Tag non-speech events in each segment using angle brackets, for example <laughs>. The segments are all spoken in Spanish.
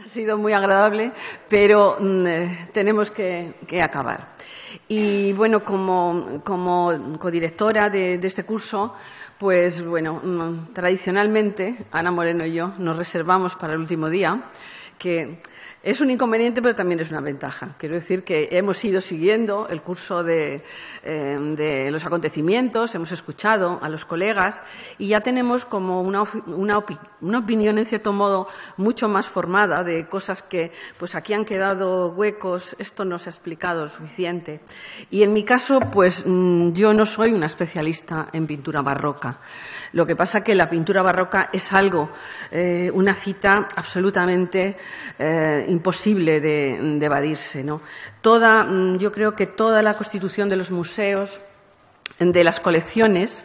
Ha sido muy agradable, pero mm, eh, tenemos que, acabar. Y bueno, como, codirectora de, este curso, pues bueno, mm, tradicionalmente Ana Moreno y yo nos reservamos para el último día que es un inconveniente, pero también es una ventaja. Quiero decir que hemos ido siguiendo el curso de, eh, los acontecimientos, hemos escuchado a los colegas y ya tenemos como una, opinión, en cierto modo, mucho más formada de cosas que, pues aquí han quedado huecos, esto no se ha explicado suficiente. Y en mi caso, pues mm, yo no soy una especialista en pintura barroca. Lo que pasa es que la pintura barroca es algo, eh, una cita absolutamente eh, imposible de, evadirse. mm, yo creo que toda la constitución de los museos, de las colecciones,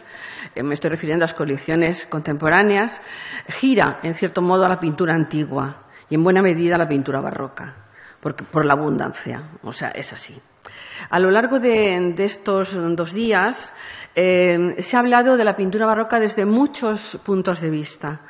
eh, me estoy refiriendo a las colecciones contemporáneas, gira, en cierto modo, a la pintura antigua y, en buena medida, a la pintura barroca, por la abundancia. O sea, es así. A lo largo de, estos dos días eh, se ha hablado de la pintura barroca desde muchos puntos de vista,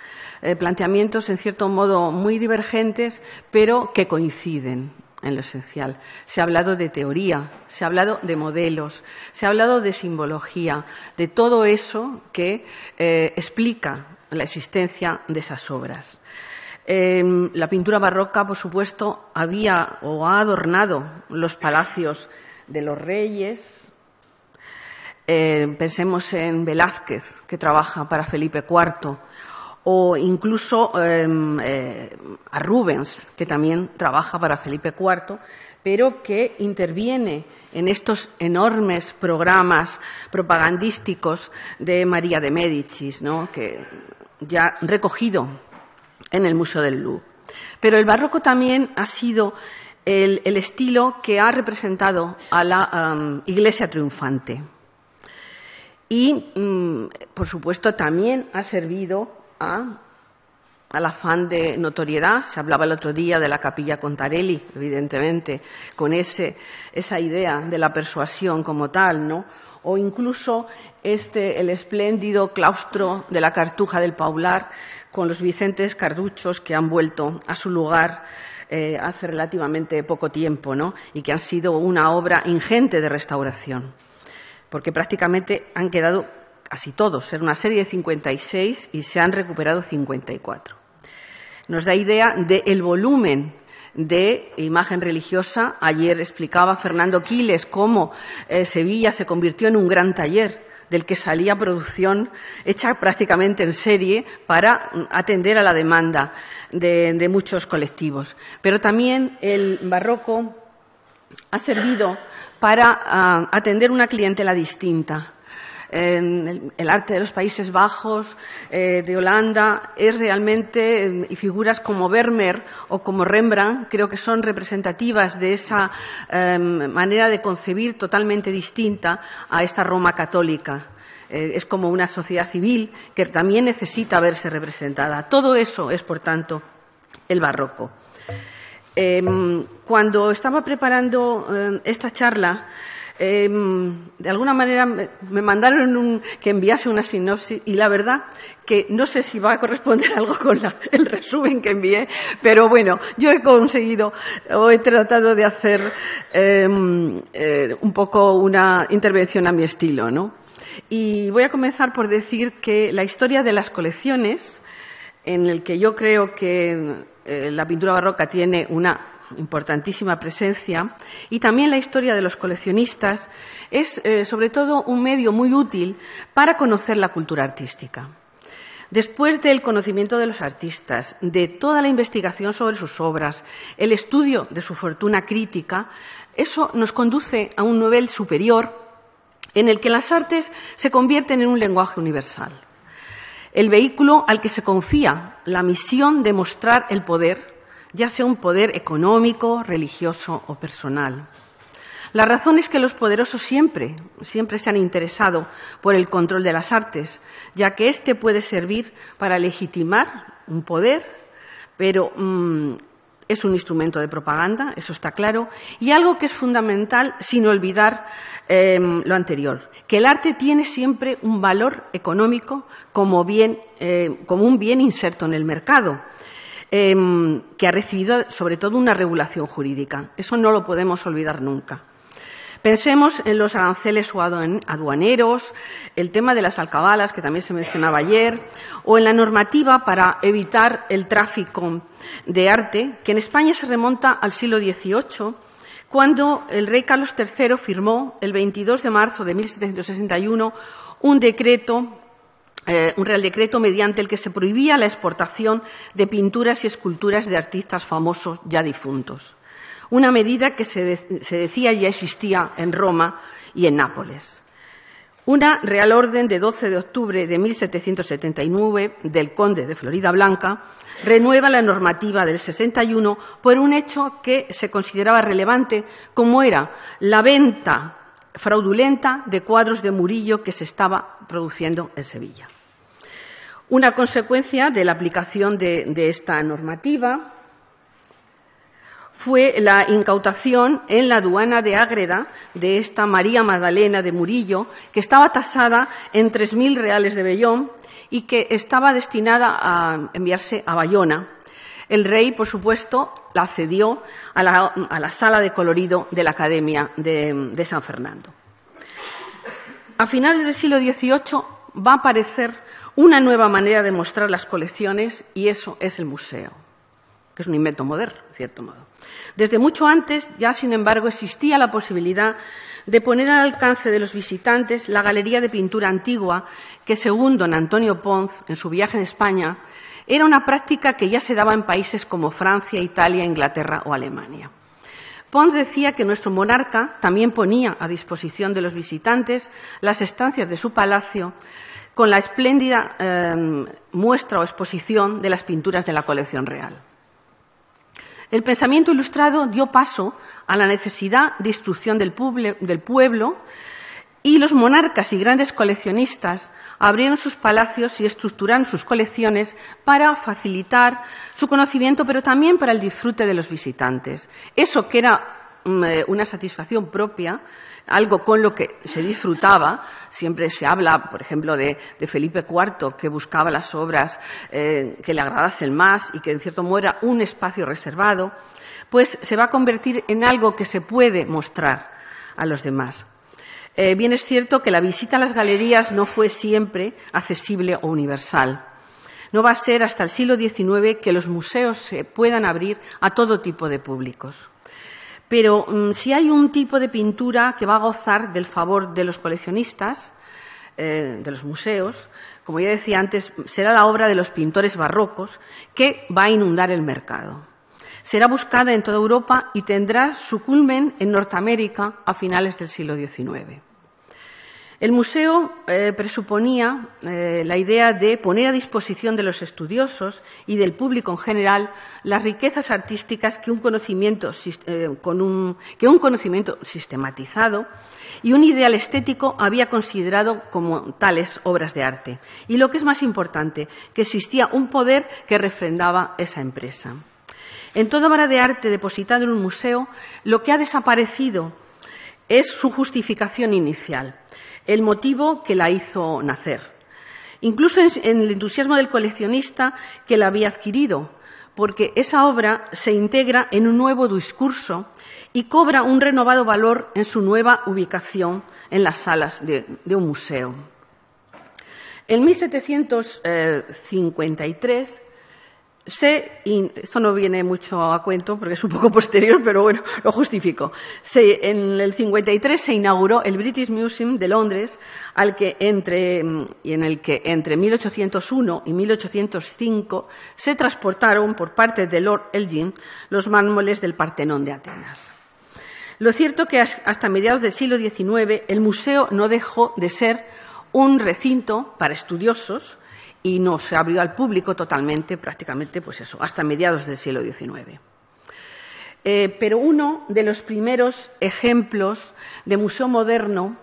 eh, planteamientos en cierto modo muy divergentes, pero que coinciden en lo esencial. Se ha hablado de teoría, se ha hablado de modelos, se ha hablado de simbología, de todo eso que eh, explica la existencia de esas obras. la pintura barroca, por supuesto, había o ha adornado los palacios de los reyes. Eh, pensemos en Velázquez, que trabaja para Felipe IV, o incluso em, eh, a Rubens, que también trabaja para Felipe IV, pero que interviene en estos enormes programas propagandísticos de María de Médicis, que ya recogido en el Museo del Louvre. Pero el barroco también ha sido el, estilo que ha representado a la Iglesia triunfante. Y, mm, por supuesto, también ha servido al afán de notoriedad. Se hablaba el otro día de la capilla Contarelli, evidentemente, con esa idea de la persuasión como tal, ¿no? O incluso este, el espléndido claustro de la Cartuja del Paular, con los Vicentes Carduchos que han vuelto a su lugar eh, hace relativamente poco tiempo, ¿no? Y que han sido una obra ingente de restauración, porque prácticamente han quedado casi todos, era una serie de 56 y se han recuperado 54. Nos da idea del volumen de imagen religiosa. Ayer explicaba Fernando Quiles cómo eh, Sevilla se convirtió en un gran taller del que salía producción hecha prácticamente en serie para atender a la demanda de, muchos colectivos. Pero también el barroco ha servido para ah, atender una clientela distinta. El, arte de los Países Bajos, eh, de Holanda, es realmente, y figuras como Vermeer o como Rembrandt, creo que son representativas de esa em, manera de concebir totalmente distinta a esta Roma católica. Eh, es como una sociedad civil que también necesita verse representada. Todo eso es, por tanto, el barroco. Em, cuando estaba preparando eh, esta charla, em, de alguna manera me mandaron que enviase una sinopsis y la verdad que no sé si va a corresponder <laughs> algo con el resumen que envié, pero bueno, yo he conseguido o he tratado de hacer em, eh, un poco una intervención a mi estilo, ¿no? Y voy a comenzar por decir que la historia de las colecciones, en el que yo creo que eh, la pintura barroca tiene una importantísima presencia, y también la historia de los coleccionistas, es eh, sobre todo un medio muy útil para conocer la cultura artística. Después del conocimiento de los artistas, de toda la investigación sobre sus obras, el estudio de su fortuna crítica, eso nos conduce a un nivel superior en el que las artes se convierten en un lenguaje universal, el vehículo al que se confía la misión de mostrar el poder, ya sea un poder económico, religioso o personal. La razón es que los poderosos siempre, siempre se han interesado por el control de las artes, ya que éste puede servir para legitimar un poder, pero mm, es un instrumento de propaganda, eso está claro, y algo que es fundamental sin olvidar em, lo anterior, que el arte tiene siempre un valor económico como, eh, como un bien inserto en el mercado. Em, que ha recibido sobre todo una regulación jurídica. Eso no lo podemos olvidar nunca. Pensemos en los aranceles aduaneros, el tema de las alcabalas, que también se mencionaba ayer, o en la normativa para evitar el tráfico de arte, que en España se remonta al siglo XVIII, cuando el rey Carlos III firmó el 22 de marzo de 1761 un decreto eh, un real decreto mediante el que se prohibía la exportación de pinturas y esculturas de artistas famosos ya difuntos una medida que se, decía ya existía en Roma y en Nápoles. Una Real Orden de 12 de octubre de 1779 del Conde de Florida Blanca renueva la normativa del 61 por un hecho que se consideraba relevante, como era la venta fraudulenta de cuadros de Murillo que se estaba produciendo en Sevilla. Una consecuencia de la aplicación de esta normativa fue la incautación en la aduana de Ágreda de esta María Magdalena de Murillo, que estaba tasada en 3.000 reales de Bellón y que estaba destinada a enviarse a Bayona. El rey, por supuesto, la cedió a la, sala de colorido de la Academia de, de San Fernando. A finales del siglo XVIII va a aparecer una nueva manera de mostrar las colecciones y eso es el museo, que es un invento moderno, en cierto modo. Desde mucho antes ya, sin embargo, existía la posibilidad de poner al alcance de los visitantes la galería de pintura antigua que, según don Antonio Ponz, en su viaje en España, era una práctica que ya se daba en países como Francia, Italia, Inglaterra o Alemania. Pons decía que nuestro monarca también ponía a disposición de los visitantes las estancias de su palacio con la espléndida eh, muestra o exposición de las pinturas de la colección real. El pensamiento ilustrado dio paso a la necesidad de instrucción del, pueblo y los monarcas y grandes coleccionistas abrieron sus palacios y estructuraron sus colecciones para facilitar su conocimiento, pero también para el disfrute de los visitantes. Eso que era mm, eh, una satisfacción propia algo con lo que se disfrutaba. Siempre se habla, por ejemplo, de, Felipe IV, que buscaba las obras eh, que le agradasen más y que, en cierto modo, era un espacio reservado, pues se va a convertir en algo que se puede mostrar a los demás. Eh, bien es cierto que la visita a las galerías no fue siempre accesible o universal. No va a ser hasta el siglo XIX que los museos se puedan abrir a todo tipo de públicos. Pero mm, si hay un tipo de pintura que va a gozar del favor de los coleccionistas, eh, de los museos, como ya decía antes, será la obra de los pintores barrocos que va a inundar el mercado. Será buscada en toda Europa y tendrá su culmen en Norteamérica a finales del siglo XIX. El museo eh, presuponía eh, la idea de poner a disposición de los estudiosos y del público en general las riquezas artísticas que un conocimiento, eh, que un conocimiento sistematizado y un ideal estético había considerado como tales obras de arte. Y lo que es más importante, que existía un poder que refrendaba esa empresa. En toda obra de arte depositada en un museo, lo que ha desaparecido es su justificación inicial el motivo que la hizo nacer. Incluso en, el entusiasmo del coleccionista que la había adquirido, porque esa obra se integra en un nuevo discurso y cobra un renovado valor en su nueva ubicación en las salas de, de un museo. En 1753 esto no viene mucho a cuento porque es un poco <laughs> posterior, pero bueno, lo justifico. en el 53 se inauguró el British Museum de Londres, al que entre, y en el que entre 1801 y 1805 se transportaron por parte de Lord Elgin los mármoles del Partenón de Atenas. Lo cierto que hasta mediados del siglo XIX el museo no dejó de ser un recinto para estudiosos, y no se abrió al público totalmente, prácticamente, pues eso, hasta mediados del siglo XIX. Eh, pero uno de los primeros ejemplos de museo moderno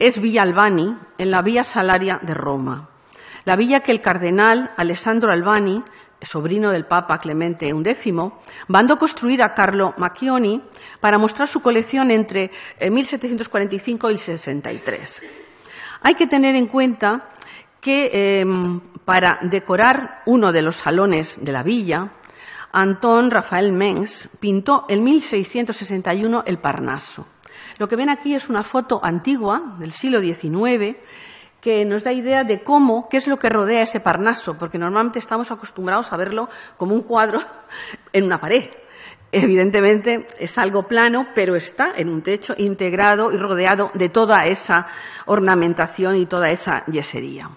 es Villa Albani, en la Vía Salaria de Roma. La villa que el cardenal Alessandro Albani, sobrino del Papa Clemente XI, mandó construir a Carlo Macchioni para mostrar su colección entre 1745 y 63. Hay que tener en cuenta que em, para decorar uno de los salones de la villa Antón Rafael Mengs pintó en 1661 el Parnaso. Lo que ven aquí es una foto antigua del siglo XIX que nos da idea de cómo, qué es lo que rodea ese Parnaso, porque normalmente estamos acostumbrados a verlo como un cuadro <laughs> en una pared. Evidentemente es algo plano, pero está en un techo integrado y rodeado de toda esa ornamentación y toda esa yesería.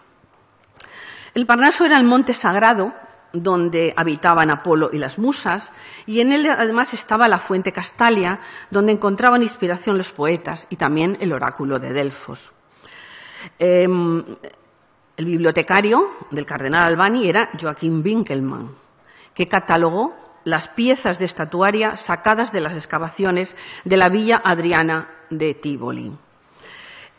El Parnaso era el monte sagrado donde habitaban Apolo y las musas, y en él además estaba la fuente Castalia, donde encontraban inspiración los poetas y también el oráculo de Delfos. Em, el bibliotecario del cardenal Albani era Joaquín Winkelmann, que catalogó las piezas de estatuaria sacadas de las excavaciones de la villa Adriana de Tívoli.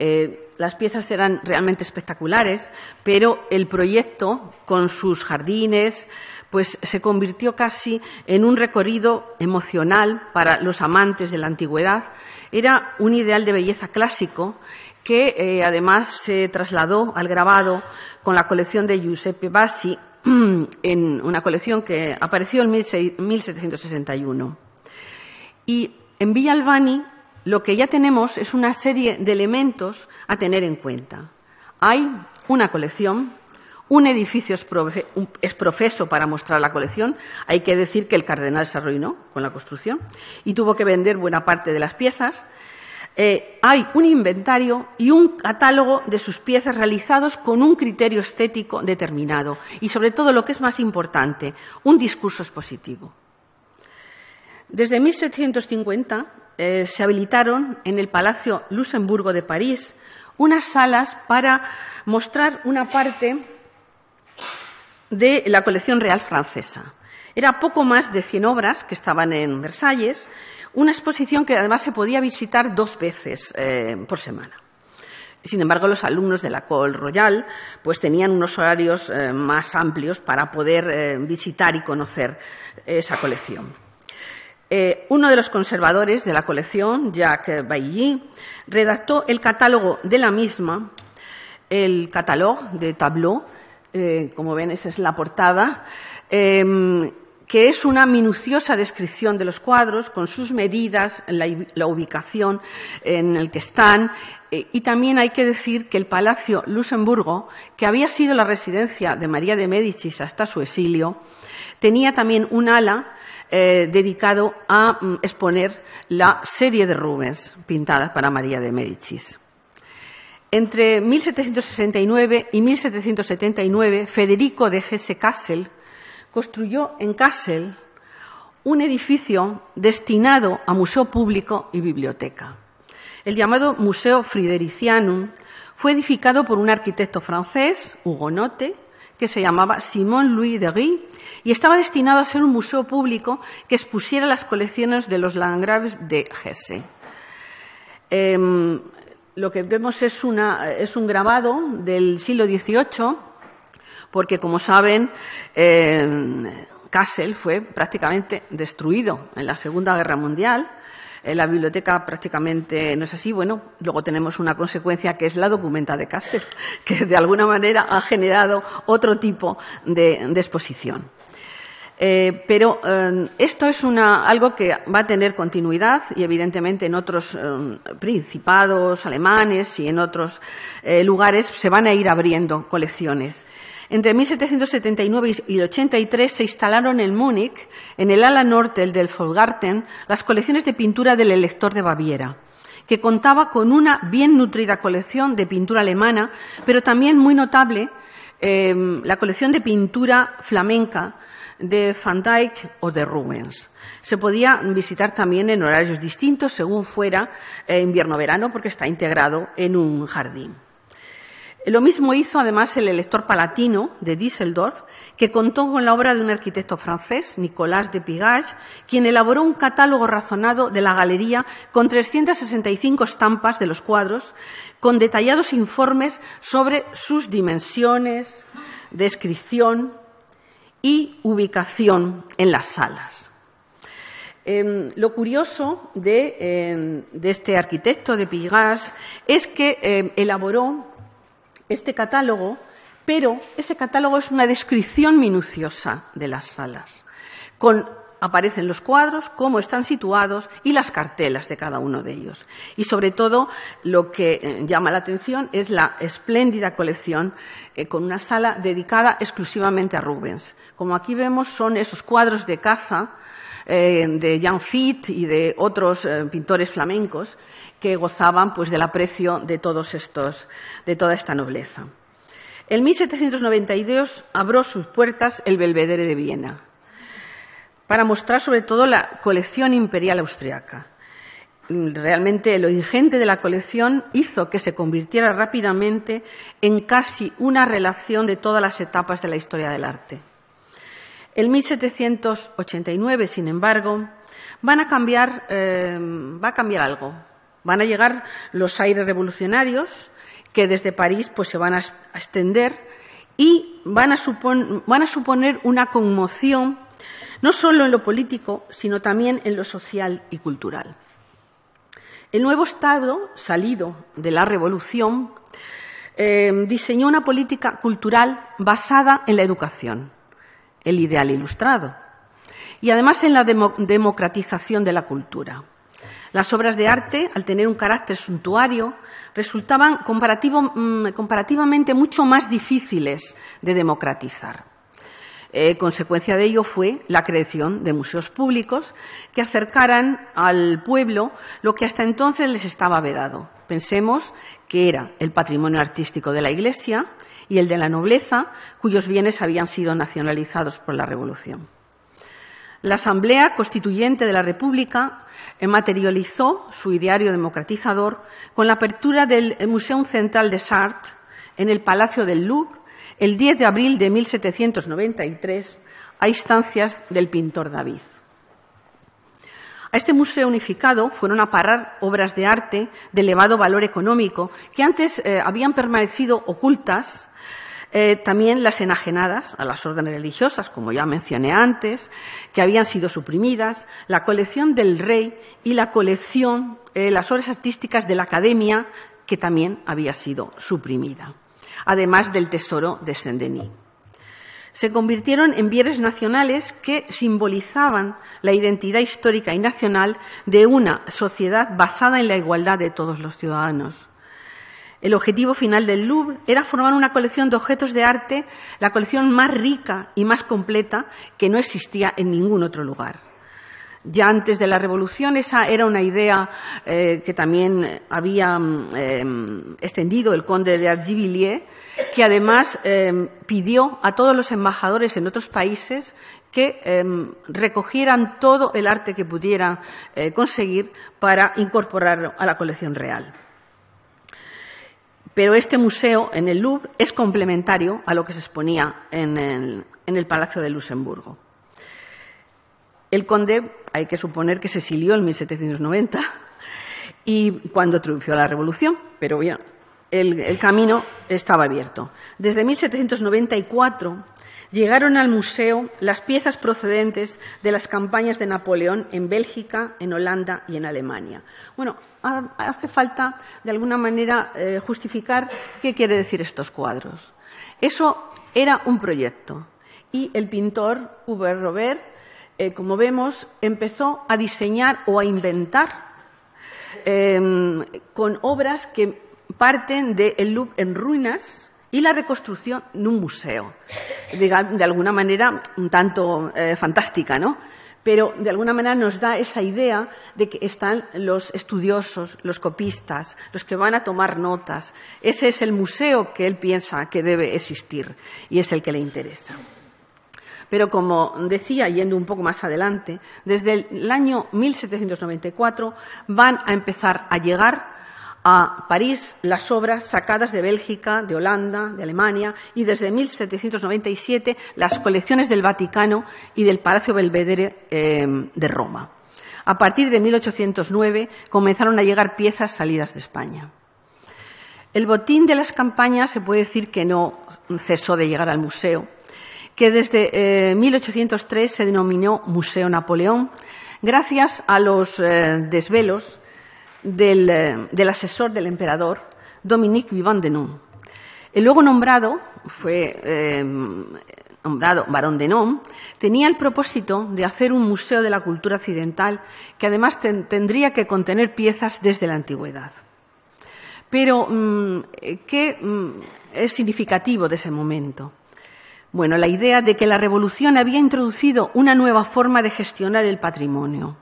Eh, las piezas eran realmente espectaculares, pero el proyecto, con sus jardines, pues se convirtió casi en un recorrido emocional para los amantes de la antigüedad. Era un ideal de belleza clásico que eh, además se trasladó al grabado con la colección de Giuseppe Bassi <clears throat> en una colección que apareció en 1761. Y en Villa Albani lo que ya tenemos es una serie de elementos a tener en cuenta. Hay una colección, un edificio es profeso para mostrar la colección. Hay que decir que el cardenal se arruinó con la construcción y tuvo que vender buena parte de las piezas. Eh, hay un inventario y un catálogo de sus piezas realizados con un criterio estético determinado y, sobre todo, lo que es más importante, un discurso expositivo. Desde 1750 eh, se habilitaron en el Palacio Luxemburgo de París unas salas para mostrar una parte de la colección real francesa. Era poco más de 100 obras que estaban en Versalles, una exposición que además se podía visitar dos veces eh, por semana. Sin embargo, los alumnos de la Col Royal pues, tenían unos horarios eh, más amplios para poder visitar y conocer esa colección. Eh, uno de los conservadores de la colección, Jacques Bailly, redactó el catálogo de la misma, el catálogo de Tableau, eh, como ven, esa es la portada, em, que es una minuciosa descripción de los cuadros con sus medidas, la, ubicación en el que están. Eh, y también hay que decir que el Palacio Luxemburgo, que había sido la residencia de María de Médicis hasta su exilio, tenía también un ala eh, dedicado a mm, exponer la serie de Rubens pintadas para María de Médicis. Entre 1769 y 1779, Federico de Hesse-Kassel construyó en Kassel un edificio destinado a museo público y biblioteca. El llamado Museo Fridericianum fue edificado por un arquitecto francés, hugonote, que se llamaba Simon Louis de Guy y estaba destinado a ser un museo público que expusiera las colecciones de los landgraves de Hesse. Em, lo que vemos es, un grabado del siglo XVIII, porque, como saben, em, Kassel fue prácticamente destruido en la Segunda Guerra Mundial la biblioteca prácticamente no es así. Bueno, luego tenemos una consecuencia que es la documenta de Kassel, <laughs> que de alguna manera ha generado otro tipo de, exposición. Eh, pero eh, esto es algo que va a tener continuidad y, evidentemente, en otros eh, principados alemanes y en otros lugares se van a ir abriendo colecciones. Entre 1779 y el 83 se instalaron en Múnich, en el ala norte del Volgarten, las colecciones de pintura del elector de Baviera, que contaba con una bien nutrida colección de pintura alemana, pero también muy notable em, la colección de pintura flamenca de Van Dyck o de Rubens. Se podía visitar también en horarios distintos según fuera eh, invierno-verano porque está integrado en un jardín. Lo mismo hizo además el elector palatino de Düsseldorf, que contó con la obra de un arquitecto francés, Nicolas de Pigage, quien elaboró un catálogo razonado de la galería con 365 estampas de los cuadros, con detallados informes sobre sus dimensiones, descripción y ubicación en las salas. Em, lo curioso de, em, este arquitecto de Pigage es que em, elaboró este catálogo, pero ese catálogo es una descripción minuciosa de las salas, Con aparecen los cuadros, cómo están situados y las cartelas de cada uno de ellos. Y sobre todo, lo que eh, llama la atención es la espléndida colección eh, con una sala dedicada exclusivamente a Rubens. Como aquí vemos, son esos cuadros de caza eh, de Jan Fitt y de otros pintores flamencos que gozaban pues, del aprecio de todos estos, de toda esta nobleza. En 1792 abrió sus puertas el Belvedere de Viena para mostrar sobre todo la colección imperial austriaca. Realmente lo ingente de la colección hizo que se convirtiera rápidamente en casi una relación de todas las etapas de la historia del arte. En 1789, sin embargo, van a cambiar, eh, va a cambiar algo. Van a llegar los aires revolucionarios que desde París pues, se van a extender y van a, van a suponer una conmoción no solo en lo político, sino también en lo social y cultural. El nuevo Estado, salido de la Revolución, eh, diseñó una política cultural basada en la educación, el ideal ilustrado, y además en la democratización de la cultura. Las obras de arte, al tener un carácter suntuario, resultaban mm, comparativamente mucho más difíciles de democratizar. Eh, consecuencia de ello fue la creación de museos públicos que acercaran al pueblo lo que hasta entonces les estaba vedado. Pensemos que era el patrimonio artístico de la Iglesia y el de la nobleza, cuyos bienes habían sido nacionalizados por la Revolución. La Asamblea Constituyente de la República materializó su ideario democratizador con la apertura del Museo Central de Sartre en el Palacio del Louvre el 10 de abril de 1793 a instancias del pintor David. A este museo unificado fueron a parar obras de arte de elevado valor económico que antes eh, habían permanecido ocultas, eh, también las enajenadas a las órdenes religiosas, como ya mencioné antes, que habían sido suprimidas, la colección del rey y la colección, eh, las obras artísticas de la academia, que también había sido suprimida además del tesoro de Saint-Denis. Se convirtieron en bienes nacionales que simbolizaban la identidad histórica y nacional de una sociedad basada en la igualdad de todos los ciudadanos. El objetivo final del Louvre era formar una colección de objetos de arte, la colección más rica y más completa que no existía en ningún otro lugar. Ya antes de la Revolución esa era una idea eh, que también había em, extendido el conde de Argivilliers, que además em, pidió a todos los embajadores en otros países que em, recogieran todo el arte que pudieran eh, conseguir para incorporarlo a la colección real. Pero este museo en el Louvre es complementario a lo que se exponía en el Palacio de Luxemburgo. El conde, hay que suponer que se exilió en 1790 y cuando triunfó la revolución, pero bien, el, el camino estaba abierto. Desde 1794 llegaron al museo las piezas procedentes de las campañas de Napoleón en Bélgica, en Holanda y en Alemania. Bueno, hace falta de alguna manera eh, justificar qué quiere decir estos cuadros. Eso era un proyecto y el pintor Hubert Robert eh, como vemos, empezó a diseñar o a inventar em, con obras que parten del Louvre en ruinas y la reconstrucción de un museo. De, alguna manera, un tanto eh, fantástica, ¿no? Pero de alguna manera nos da esa idea de que están los estudiosos, los copistas, los que van a tomar notas. Ese es el museo que él piensa que debe existir y es el que le interesa. Pero como decía, yendo un poco más adelante, desde el año 1794 van a empezar a llegar a París las obras sacadas de Bélgica, de Holanda, de Alemania y desde 1797 las colecciones del Vaticano y del Palacio Belvedere eh, de Roma. A partir de 1809 comenzaron a llegar piezas salidas de España. El botín de las campañas se puede decir que no cesó de llegar al museo, que desde 1803 eh, se denominó Museo Napoleón, gracias a los eh, desvelos eh, del, asesor del emperador, Dominique Vivant de El luego nombrado fue nombrado Barón de Nom, tenía el propósito de hacer un museo de la cultura occidental que además tendría que contener piezas desde la antigüedad. Pero, mm, ¿qué mm, es significativo de ese momento? Bueno, la idea de que la revolución había introducido una nueva forma de gestionar el patrimonio.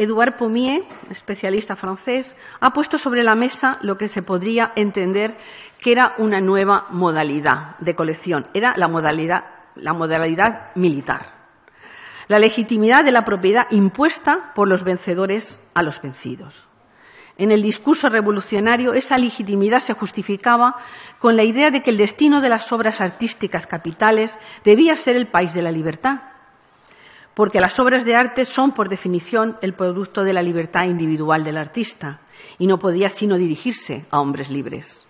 Edouard Pommier, especialista francés, ha puesto sobre la mesa lo que se podría entender que era una nueva modalidad de colección. Era la modalidad, la modalidad militar. La legitimidad de la propiedad impuesta por los vencedores a los vencidos. En el discurso revolucionario, esa legitimidad se justificaba con la idea de que el destino de las obras artísticas capitales debía ser el país de la libertad, porque las obras de arte son, por definición, el producto de la libertad individual del artista y no podía sino dirigirse a hombres libres.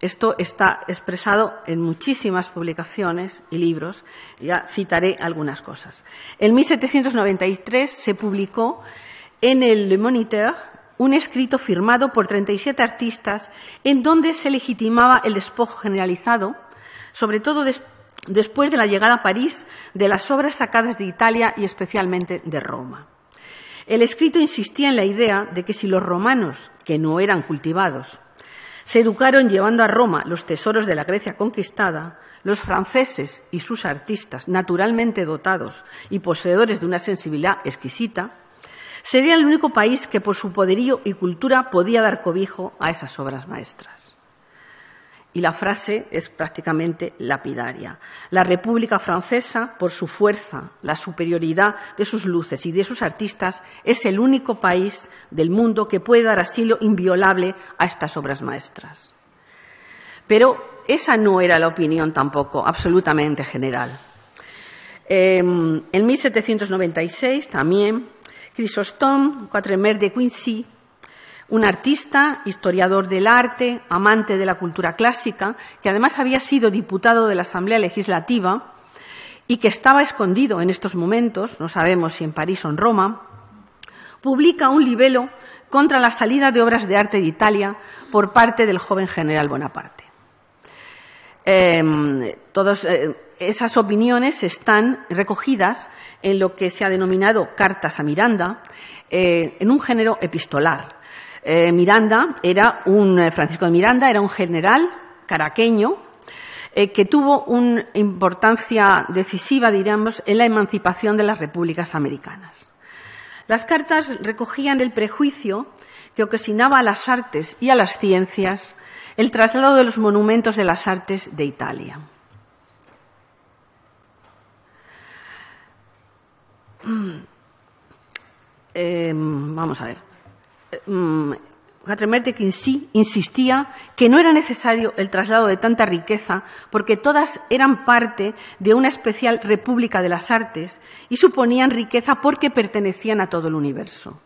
Esto está expresado en muchísimas publicaciones y libros. Ya citaré algunas cosas. En 1793 se publicó en el Le Moniteur un escrito firmado por 37 artistas en donde se legitimaba el despojo generalizado, sobre todo después de la llegada a París de las obras sacadas de Italia y especialmente de Roma. El escrito insistía en la idea de que si los romanos, que no eran cultivados, se educaron llevando a Roma los tesoros de la Grecia conquistada, los franceses y sus artistas, naturalmente dotados y poseedores de una sensibilidad exquisita, Sería el único país que por su poderío y cultura podía dar cobijo a esas obras maestras. Y la frase es prácticamente lapidaria. La República Francesa, por su fuerza, la superioridad de sus luces y de sus artistas, es el único país del mundo que puede dar asilo inviolable a estas obras maestras. Pero esa no era la opinión tampoco absolutamente general. Em, en 1796 también Chrysostome Quatremer de Quincy, un artista, historiador del arte, amante de la cultura clásica, que además había sido diputado de la Asamblea Legislativa y que estaba escondido en estos momentos, no sabemos si en París o en Roma, publica un libelo contra la salida de obras de arte de Italia por parte del joven general Bonaparte. Em, todas eh, esas opiniones están recogidas en lo que se ha denominado cartas a Miranda, eh, en un género epistolar. Eh, Miranda era un Francisco de Miranda era un general caraqueño que tuvo una importancia decisiva, diríamos, en la emancipación de las repúblicas americanas. Las cartas recogían el prejuicio que ocasionaba a las artes y a las ciencias el traslado de los monumentos de las artes de Italia. Mm. Em, vamos a ver. Mm, de Quincy insistía que no era necesario el traslado de tanta riqueza porque todas eran parte de una especial república de las artes y suponían riqueza porque pertenecían a todo el universo.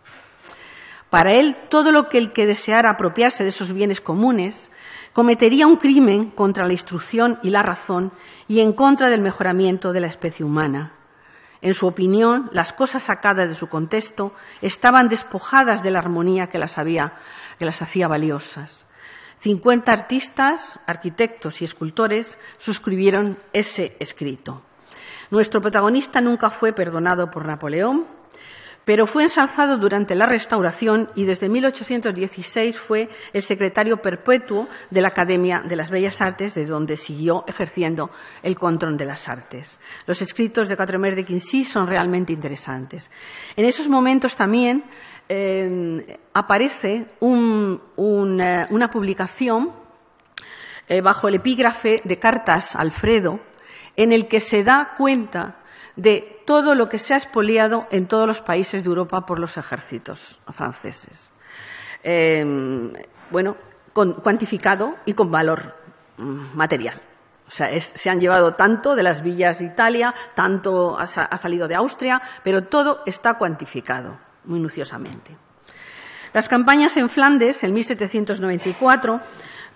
Para él, todo lo que el que deseara apropiarse de esos bienes comunes cometería un crimen contra la instrucción y la razón y en contra del mejoramiento de la especie humana. En su opinión, las cosas sacadas de su contexto estaban despojadas de la armonía que las, hacía valiosas. Cincuenta artistas, arquitectos y escultores suscribieron ese escrito. Nuestro protagonista nunca fue perdonado por Napoleón, pero fue ensalzado durante la Restauración y desde 1816 fue el secretario perpetuo de la Academia de las Bellas Artes, desde donde siguió ejerciendo el control de las artes. Los escritos de Quatremer de Quincy son realmente interesantes. En esos momentos también eh, aparece eh, una publicación eh, bajo el epígrafe de Cartas Alfredo, en el que se da cuenta de todo lo que se ha expoliado en todos los países de Europa por los ejércitos franceses. Em, bueno, cuantificado y con valor mm, material. O sea, se han llevado tanto de las villas de Italia, tanto ha, salido de Austria, pero todo está cuantificado minuciosamente. Las campañas en Flandes, en 1794,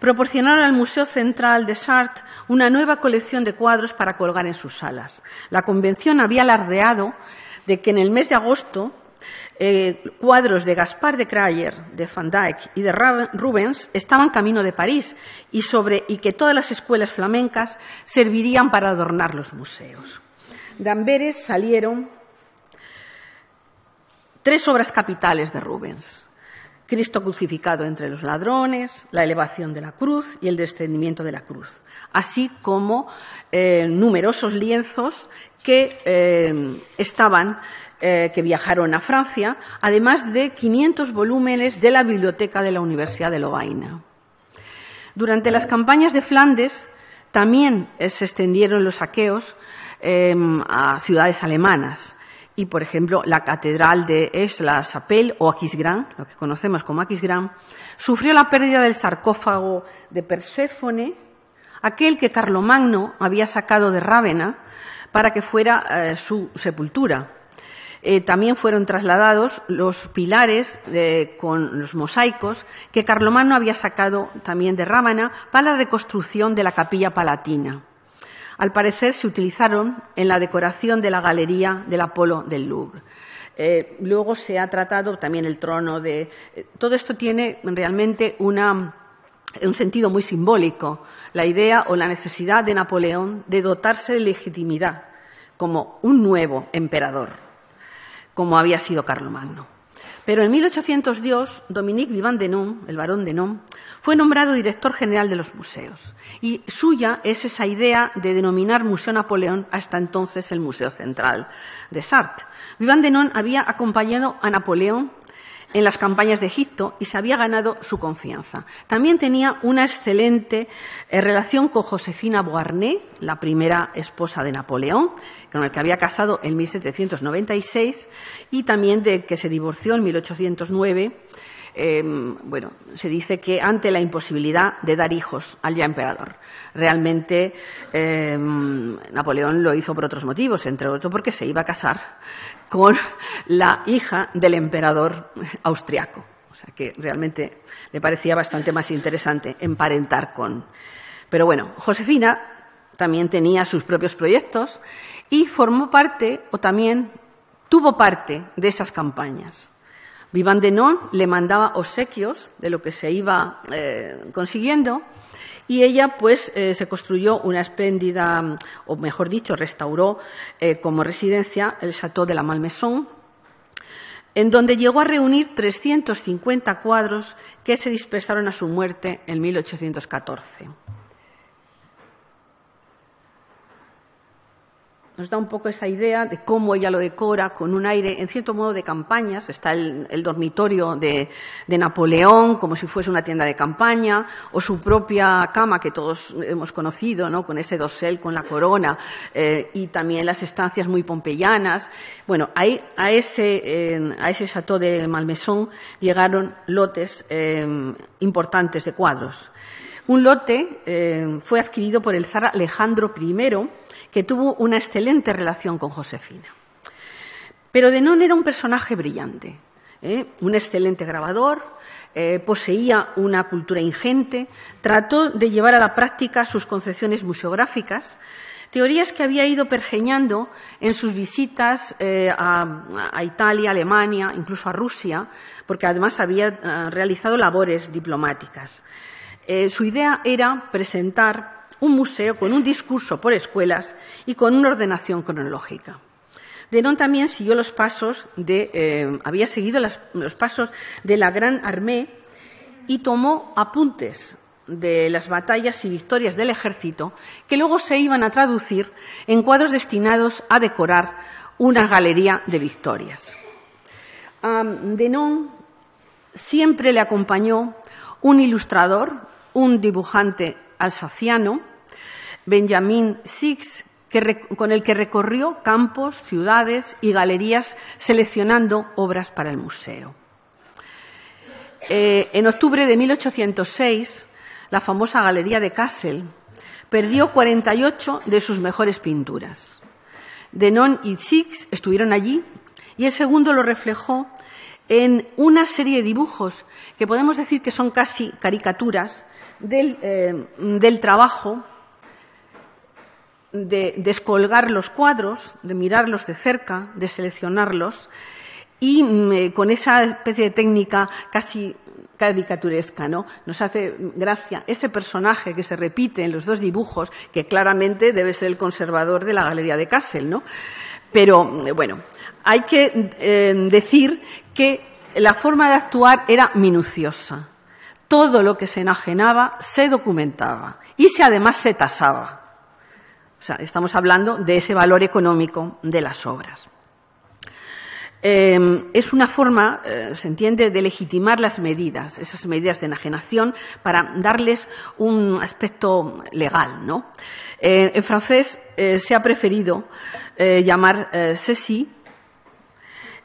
proporcionaron al Museo Central de Chartres una nueva colección de cuadros para colgar en sus salas. La convención había alardeado de que en el mes de agosto eh, cuadros de Gaspar de Crayer, de Van Dyck y de Rubens estaban camino de París y, sobre, y que todas las escuelas flamencas servirían para adornar los museos. De Amberes salieron tres obras capitales de Rubens. Cristo crucificado entre los ladrones, la elevación de la cruz y el descendimiento de la cruz, así como eh, numerosos lienzos que eh, estaban eh, que viajaron a Francia, además de 500 volúmenes de la biblioteca de la Universidad de Lovaina. Durante las campañas de Flandes también se extendieron los saqueos a ciudades alemanas y, por ejemplo, la catedral de Aix-la-Chapelle o Aquisgrán, lo que conocemos como Aquisgrán, sufrió la pérdida del sarcófago de Perséfone, aquel que Carlomagno había sacado de Rávena para que fuera eh, su sepultura. Eh, también fueron trasladados los pilares con los mosaicos que Carlomagno había sacado también de Rávena para la reconstrucción de la capilla palatina al parecer se utilizaron en la decoración de la galería del Apolo del Louvre. Eh, luego se ha tratado también el trono de. Eh, todo esto tiene realmente un sentido muy simbólico, la idea o la necesidad de Napoleón de dotarse de legitimidad como un nuevo emperador, como había sido Carlomagno. Pero en 1802, Dominique Vivant Denon, el barón Denon, fue nombrado director general de los museos. Y suya es esa idea de denominar Museo Napoleón hasta entonces el Museo Central de Sartre. Vivant Denon había acompañado a Napoleón en las campañas de Egipto y se había ganado su confianza. También tenía una excelente eh, relación con Josefina Beauharnais, la primera esposa de Napoleón, con el que había casado en 1796 y también de que se divorció en 1809 Em, bueno, se dice que ante la imposibilidad de dar hijos al ya emperador. Realmente em, Napoleón lo hizo por otros motivos, entre otros porque se iba a casar con la hija del emperador austriaco. O sea que realmente le parecía bastante más interesante emparentar con. Pero bueno, Josefina también tenía sus propios proyectos y formó parte, o también tuvo parte de esas campañas. Vivant Denon le mandaba obsequios de lo que se iba eh, consiguiendo y ella pues eh, se construyó una espléndida, o mejor dicho, restauró eh, como residencia el Château de la Malmaison, en donde llegó a reunir 350 cuadros que se dispersaron a su muerte en 1814. Nos da un poco esa idea de cómo ella lo decora con un aire, en cierto modo, de campañas. Está el, dormitorio de, Napoleón, como si fuese una tienda de campaña, o su propia cama que todos hemos conocido, ¿no? con ese dosel, con la corona, eh, y también las estancias muy pompeyanas. Bueno, ahí, a, ese, a ese chateau de Malmaison llegaron lotes eh, importantes de cuadros. Un lote eh, fue adquirido por el zar Alejandro I, que tuvo una excelente relación con Josefina. Pero Denon era un personaje brillante, ¿eh? un excelente grabador, eh, poseía una cultura ingente, trató de llevar a la práctica sus concepciones museográficas, teorías que había ido pergeñando en sus visitas eh, a, a, Italia, Alemania, incluso a Rusia, porque además había realizado labores diplomáticas. su idea era presentar un museo con un discurso por escuelas y con una ordenación cronológica. Denon también siguió los pasos de, eh, había seguido los pasos de la Gran Armée y tomó apuntes de las batallas y victorias del ejército que luego se iban a traducir en cuadros destinados a decorar una galería de victorias. Denon siempre le acompañó un ilustrador, un dibujante alsaciano, Benjamin Six, con el que recorrió campos, ciudades y galerías seleccionando obras para el museo. Eh, en octubre de 1806, la famosa Galería de Kassel perdió 48 de sus mejores pinturas. Denon y Six estuvieron allí y el segundo lo reflejó en una serie de dibujos que podemos decir que son casi caricaturas del, eh, del trabajo de descolgar los cuadros, de mirarlos de cerca, de seleccionarlos y mm, con esa especie de técnica casi caricaturesca, ¿no? Nos hace gracia ese personaje que se repite en los dos dibujos, que claramente debe ser el conservador de la Galería de Kassel, ¿no? Pero, eh, bueno, hay que eh, decir que la forma de actuar era minuciosa. Todo lo que se enajenaba se documentaba y se, además se tasaba. Estamos hablando de ese valor económico de las obras. Em, es una forma, eh, se entiende, de legitimar las medidas, esas medidas de enajenación, para darles un aspecto legal. ¿no? Eh, en francés eh, se ha preferido llamar ceci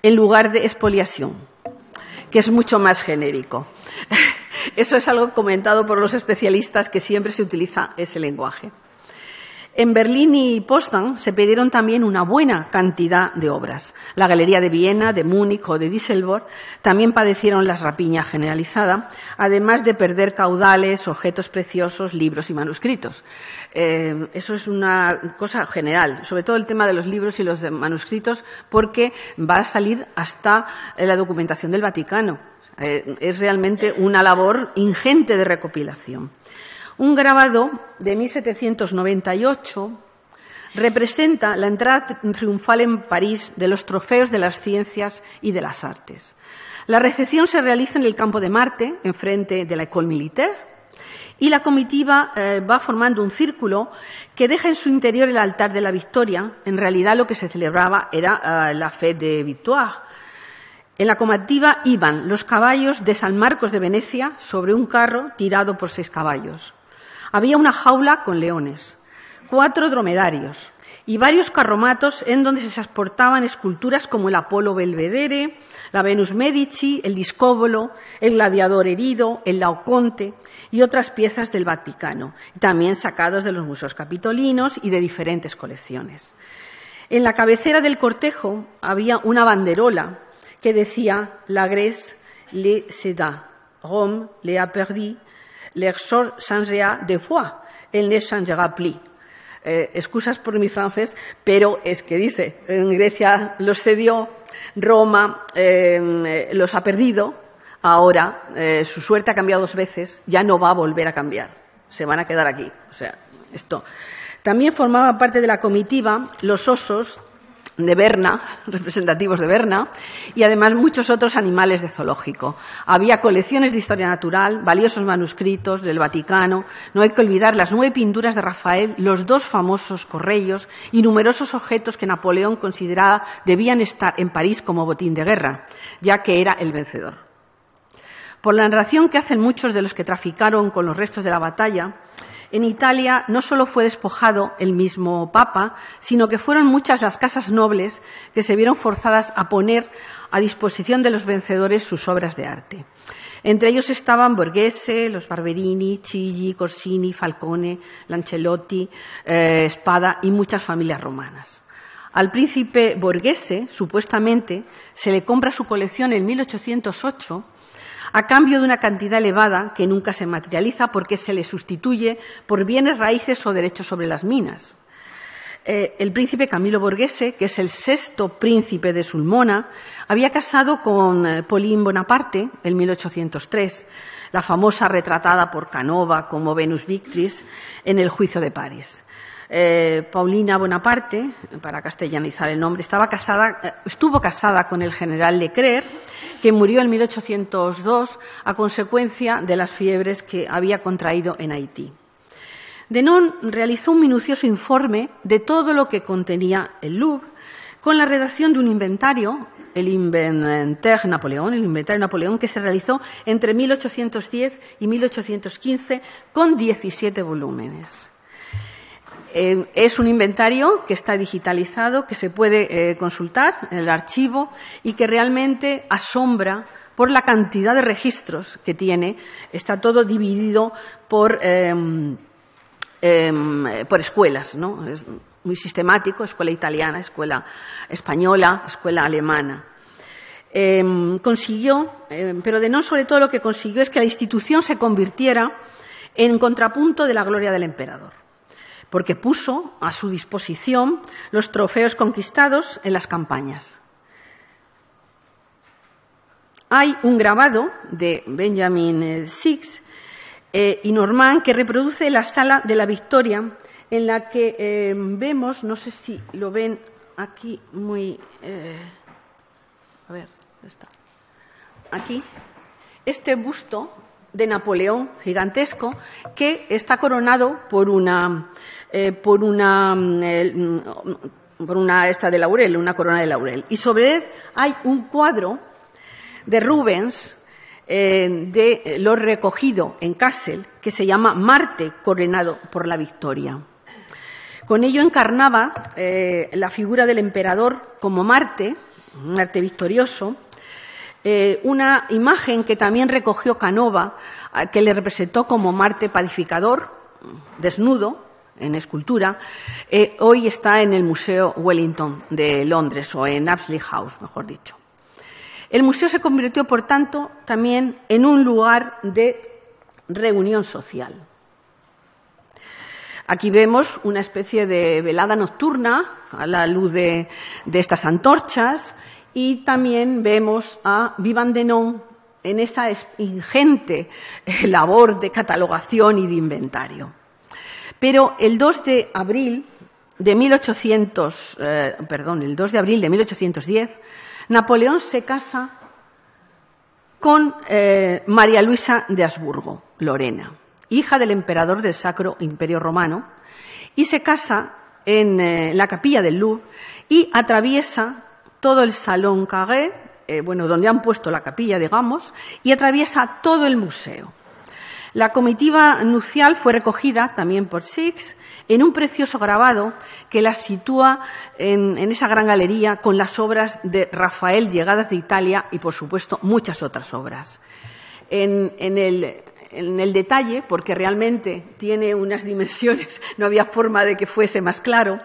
en lugar de expoliación, que es mucho más genérico. <laughs> Eso es algo comentado por los especialistas que siempre se utiliza ese lenguaje. En Berlín y Potsdam se pidieron también una buena cantidad de obras. La Galería de Viena, de Múnich o de Düsseldorf también padecieron la rapiña generalizada, además de perder caudales, objetos preciosos, libros y manuscritos. Eh, eso es una cosa general, sobre todo el tema de los libros y los manuscritos, porque va a salir hasta la documentación del Vaticano. Eh, es realmente una labor ingente de recopilación. Un grabado de 1798 representa la entrada triunfal en París de los trofeos de las ciencias y de las artes. La recepción se realiza en el campo de Marte, enfrente de la École Militaire, y la comitiva eh, va formando un círculo que deja en su interior el altar de la victoria. En realidad lo que se celebraba era eh, la fe de Victoire. En la comitiva iban los caballos de San Marcos de Venecia sobre un carro tirado por seis caballos. Había una jaula con leones, cuatro dromedarios y varios carromatos en donde se exportaban esculturas como el Apolo Belvedere, la Venus Medici, el Discóbolo, el Gladiador herido, el Laoconte y otras piezas del Vaticano, también sacados de los museos capitolinos y de diferentes colecciones. En la cabecera del cortejo había una banderola que decía La Grèce le ceda, Rome le a perdu, l'exor changera de foi, el ne changera plus. Eh, excusas por mi francés, pero es que dice, en Grecia los cedió, Roma eh, los ha perdido, ahora eh, su suerte ha cambiado dos veces, ya no va a volver a cambiar, se van a quedar aquí. O sea, esto. También formaba parte de la comitiva los osos de Berna, representativos de Berna, y además muchos otros animales de zoológico. Había colecciones de historia natural, valiosos manuscritos del Vaticano, no hay que olvidar las nueve pinturas de Rafael, los dos famosos correllos y numerosos objetos que Napoleón consideraba debían estar en París como botín de guerra, ya que era el vencedor. Por la narración que hacen muchos de los que traficaron con los restos de la batalla, en Italia no solo fue despojado el mismo Papa, sino que fueron muchas las casas nobles que se vieron forzadas a poner a disposición de los vencedores sus obras de arte. Entre ellos estaban Borghese, los Barberini, Chigi, Corsini, Falcone, Lancelotti, eh, Spada y muchas familias romanas. Al príncipe Borghese, supuestamente, se le compra su colección en 1808 a cambio de una cantidad elevada que nunca se materializa porque se le sustituye por bienes raíces o derechos sobre las minas. Eh, el príncipe Camilo Borghese, que es el sexto príncipe de Sulmona, había casado con eh, Pauline Bonaparte en 1803, la famosa retratada por Canova como Venus Victris en el juicio de París. Eh, Paulina Bonaparte, para castellanizar el nombre, estaba casada, eh, estuvo casada con el general Leclerc, que murió en 1802 a consecuencia de las fiebres que había contraído en Haití. Denon realizó un minucioso informe de todo lo que contenía el Louvre, con la redacción de un inventario, el Inventaire Napoleón, el Inventario Napoleón, que se realizó entre 1810 y 1815 con 17 volúmenes. Es un inventario que está digitalizado, que se puede eh, consultar en el archivo y que realmente asombra por la cantidad de registros que tiene. Está todo dividido por, em, em, escuelas. Es muy sistemático, escuela italiana, escuela española, escuela alemana. Em, consiguió, pero de no sobre todo lo que consiguió es que la institución se convirtiera en contrapunto de la gloria del emperador porque puso a su disposición los trofeos conquistados en las campañas. hay un grabado de Benjamin Six eh, y Norman que reproduce la sala de la Victoria en la que eh, vemos, no sé si lo ven aquí muy... Eh, a ver, está. Aquí, este busto de Napoleón gigantesco que está coronado por una, por una, mm, por una esta de laurel, una corona de laurel. Y sobre él hay un cuadro de Rubens eh, de lo recogido en Kassel, que se llama Marte coronado por la victoria. Con ello encarnaba eh, la figura del emperador como Marte, Marte victorioso, eh, una imagen que también recogió Canova, que le representó como Marte pacificador, desnudo, en escultura, hoy está en el Museo Wellington de Londres, o en Apsley House, mejor dicho. El museo se convirtió, por tanto, también en un lugar de reunión social. Aquí vemos una especie de velada nocturna a la luz de, estas antorchas y también vemos a Vivandenón en esa ingente eh, labor de catalogación y de inventario. Pero el 2 de abril de 1800, eh, perdón, el 2 de abril de 1810 Napoleón se casa con eh, María Luisa de Habsburgo, Lorena, hija del emperador del Sacro Imperio Romano, y se casa en la capilla del Louvre y atraviesa todo el Salón Carré, eh, bueno, donde han puesto la capilla, digamos, y atraviesa todo el museo. La comitiva nupcial fue recogida también por Six en un precioso grabado que la sitúa en, esa gran galería con las obras de Rafael llegadas de Italia y, por supuesto, muchas otras obras. En, el, en el detalle, porque realmente tiene unas dimensiones, <laughs> no había forma de que fuese más claro,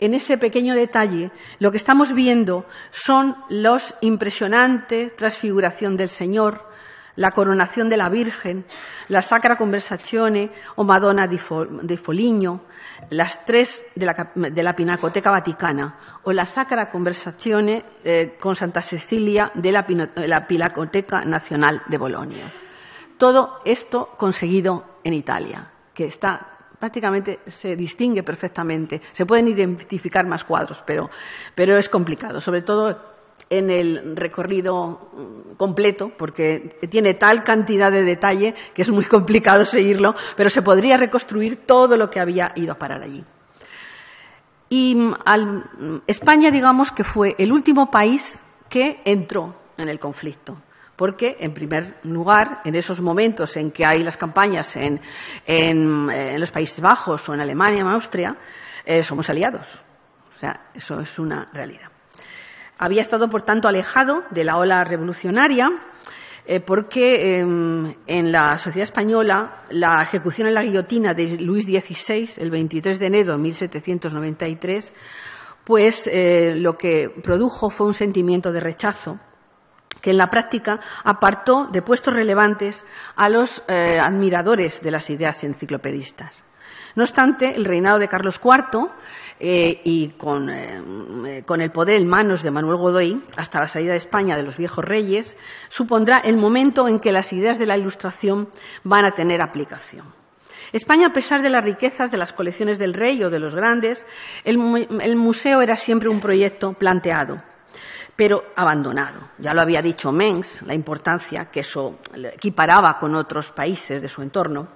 en ese pequeño detalle lo que estamos viendo son los impresionantes transfiguración del Señor, la coronación de la Virgen, la Sacra Conversazione o Madonna di, Foligno, las tres de la, Pinacoteca Vaticana o la Sacra Conversazione eh, con Santa Cecilia de la Pinacoteca Nacional de Bolonia. Todo esto conseguido en Italia, que está prácticamente se distingue perfectamente. Se pueden identificar más cuadros, pero, pero es complicado, sobre todo en el recorrido mm, completo, porque tiene tal cantidad de detalle que es muy <laughs> complicado seguirlo, pero se podría reconstruir todo lo que había ido a parar allí. Y mm, mm, España, digamos que fue el último país que entró en el conflicto porque, en primer lugar, en esos momentos en que hay las campañas en, los Países Bajos o en Alemania en Austria, eh, somos aliados. O sea, eso es una realidad. Había estado, por tanto, alejado de la ola revolucionaria eh, porque em, en la sociedad española la ejecución en la guillotina de Luis XVI, el 23 de enero de 1793, pues eh, lo que produjo fue un sentimiento de rechazo que en la práctica apartó de puestos relevantes a los eh, admiradores de las ideas enciclopedistas. No obstante, el reinado de Carlos IV eh, y eh, con, el poder en manos de Manuel Godoy hasta la salida de España de los viejos reyes supondrá el momento en que las ideas de la Ilustración van a tener aplicación. España, a pesar de las riquezas de las colecciones del rey o de los grandes, el, museo era siempre un proyecto planteado, pero abandonado. Ya lo había dicho Mengs, la importancia que eso equiparaba con otros países de su entorno.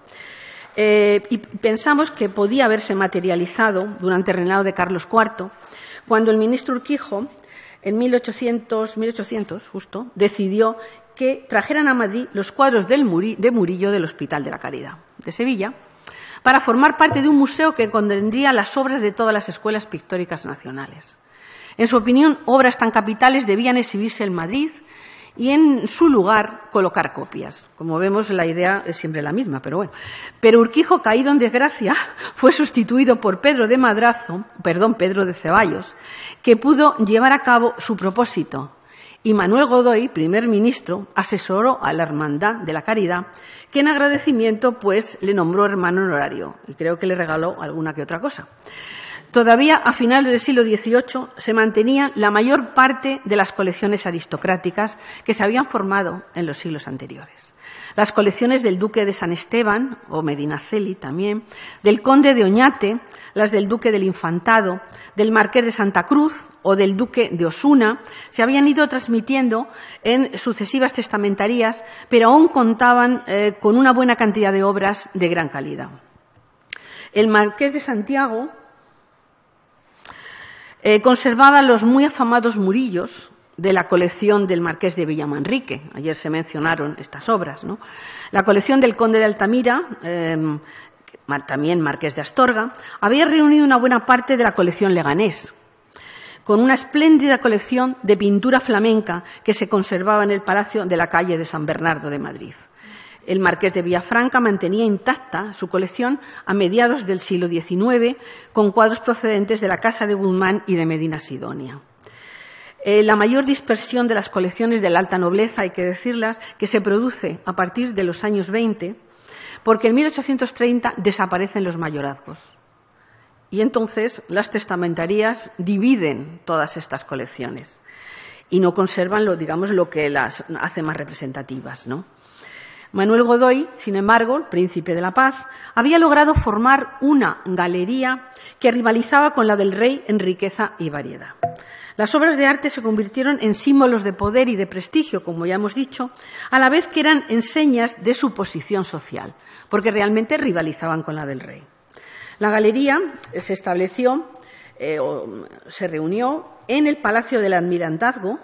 Eh, y pensamos que podía haberse materializado durante el reinado de Carlos IV, cuando el ministro Urquijo, en 1800, 1800 justo, decidió que trajeran a Madrid los cuadros de Murillo del Hospital de la Caridad de Sevilla para formar parte de un museo que contendría las obras de todas las escuelas pictóricas nacionales. En su opinión, obras tan capitales debían exhibirse en Madrid y en su lugar colocar copias. Como vemos, la idea es siempre la misma, pero bueno. Pero Urquijo, caído en desgracia, <laughs> fue sustituido por Pedro de Madrazo, perdón, Pedro de Ceballos, que pudo llevar a cabo su propósito. Y Manuel Godoy, primer ministro, asesoró a la Hermandad de la Caridad, que en agradecimiento, pues, le nombró hermano honorario y creo que le regaló alguna que otra cosa. Todavía a finales del siglo XVIII se mantenían la mayor parte de las colecciones aristocráticas que se habían formado en los siglos anteriores. Las colecciones del duque de San Esteban, o Medinaceli también, del conde de Oñate, las del duque del Infantado, del marqués de Santa Cruz o del duque de Osuna, se habían ido transmitiendo en sucesivas testamentarías, pero aún contaban eh, con una buena cantidad de obras de gran calidad. El marqués de Santiago eh, conservaba los muy afamados murillos de la colección del Marqués de Villamanrique. Ayer se mencionaron estas obras. ¿no? La colección del Conde de Altamira, em, también Marqués de Astorga, había reunido una buena parte de la colección leganés, con una espléndida colección de pintura flamenca que se conservaba en el Palacio de la calle de San Bernardo de Madrid. El marqués de Villafranca mantenía intacta su colección a mediados del siglo XIX con cuadros procedentes de la Casa de Guzmán y de Medina Sidonia. Eh, la mayor dispersión de las colecciones de la alta nobleza, hay que decirlas, que se produce a partir de los años 20, porque en 1830 desaparecen los mayorazgos. Y entonces las testamentarías dividen todas estas colecciones y no conservan lo, digamos, lo que las hace más representativas, ¿no? Manuel Godoy, sin embargo, príncipe de la paz, había logrado formar una galería que rivalizaba con la del rey en riqueza y variedad. Las obras de arte se convirtieron en símbolos de poder y de prestigio, como ya hemos dicho, a la vez que eran enseñas de su posición social, porque realmente rivalizaban con la del rey. La galería se estableció, eh, se reunió en el Palacio del Admirantazgo,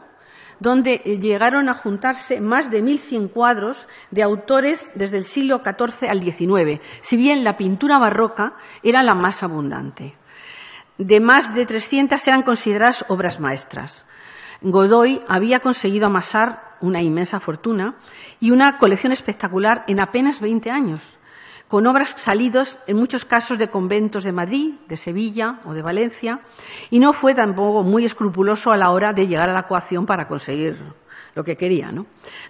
donde llegaron a juntarse más de 1.100 cuadros de autores desde el siglo XIV al XIX, si bien la pintura barroca era la más abundante. De más de 300 eran consideradas obras maestras. Godoy había conseguido amasar una inmensa fortuna y una colección espectacular en apenas 20 años, con obras salidos en muchos casos de conventos de Madrid, de Sevilla o de Valencia, y no fue tampoco muy escrupuloso a la hora de llegar a la coacción para conseguir lo que quería.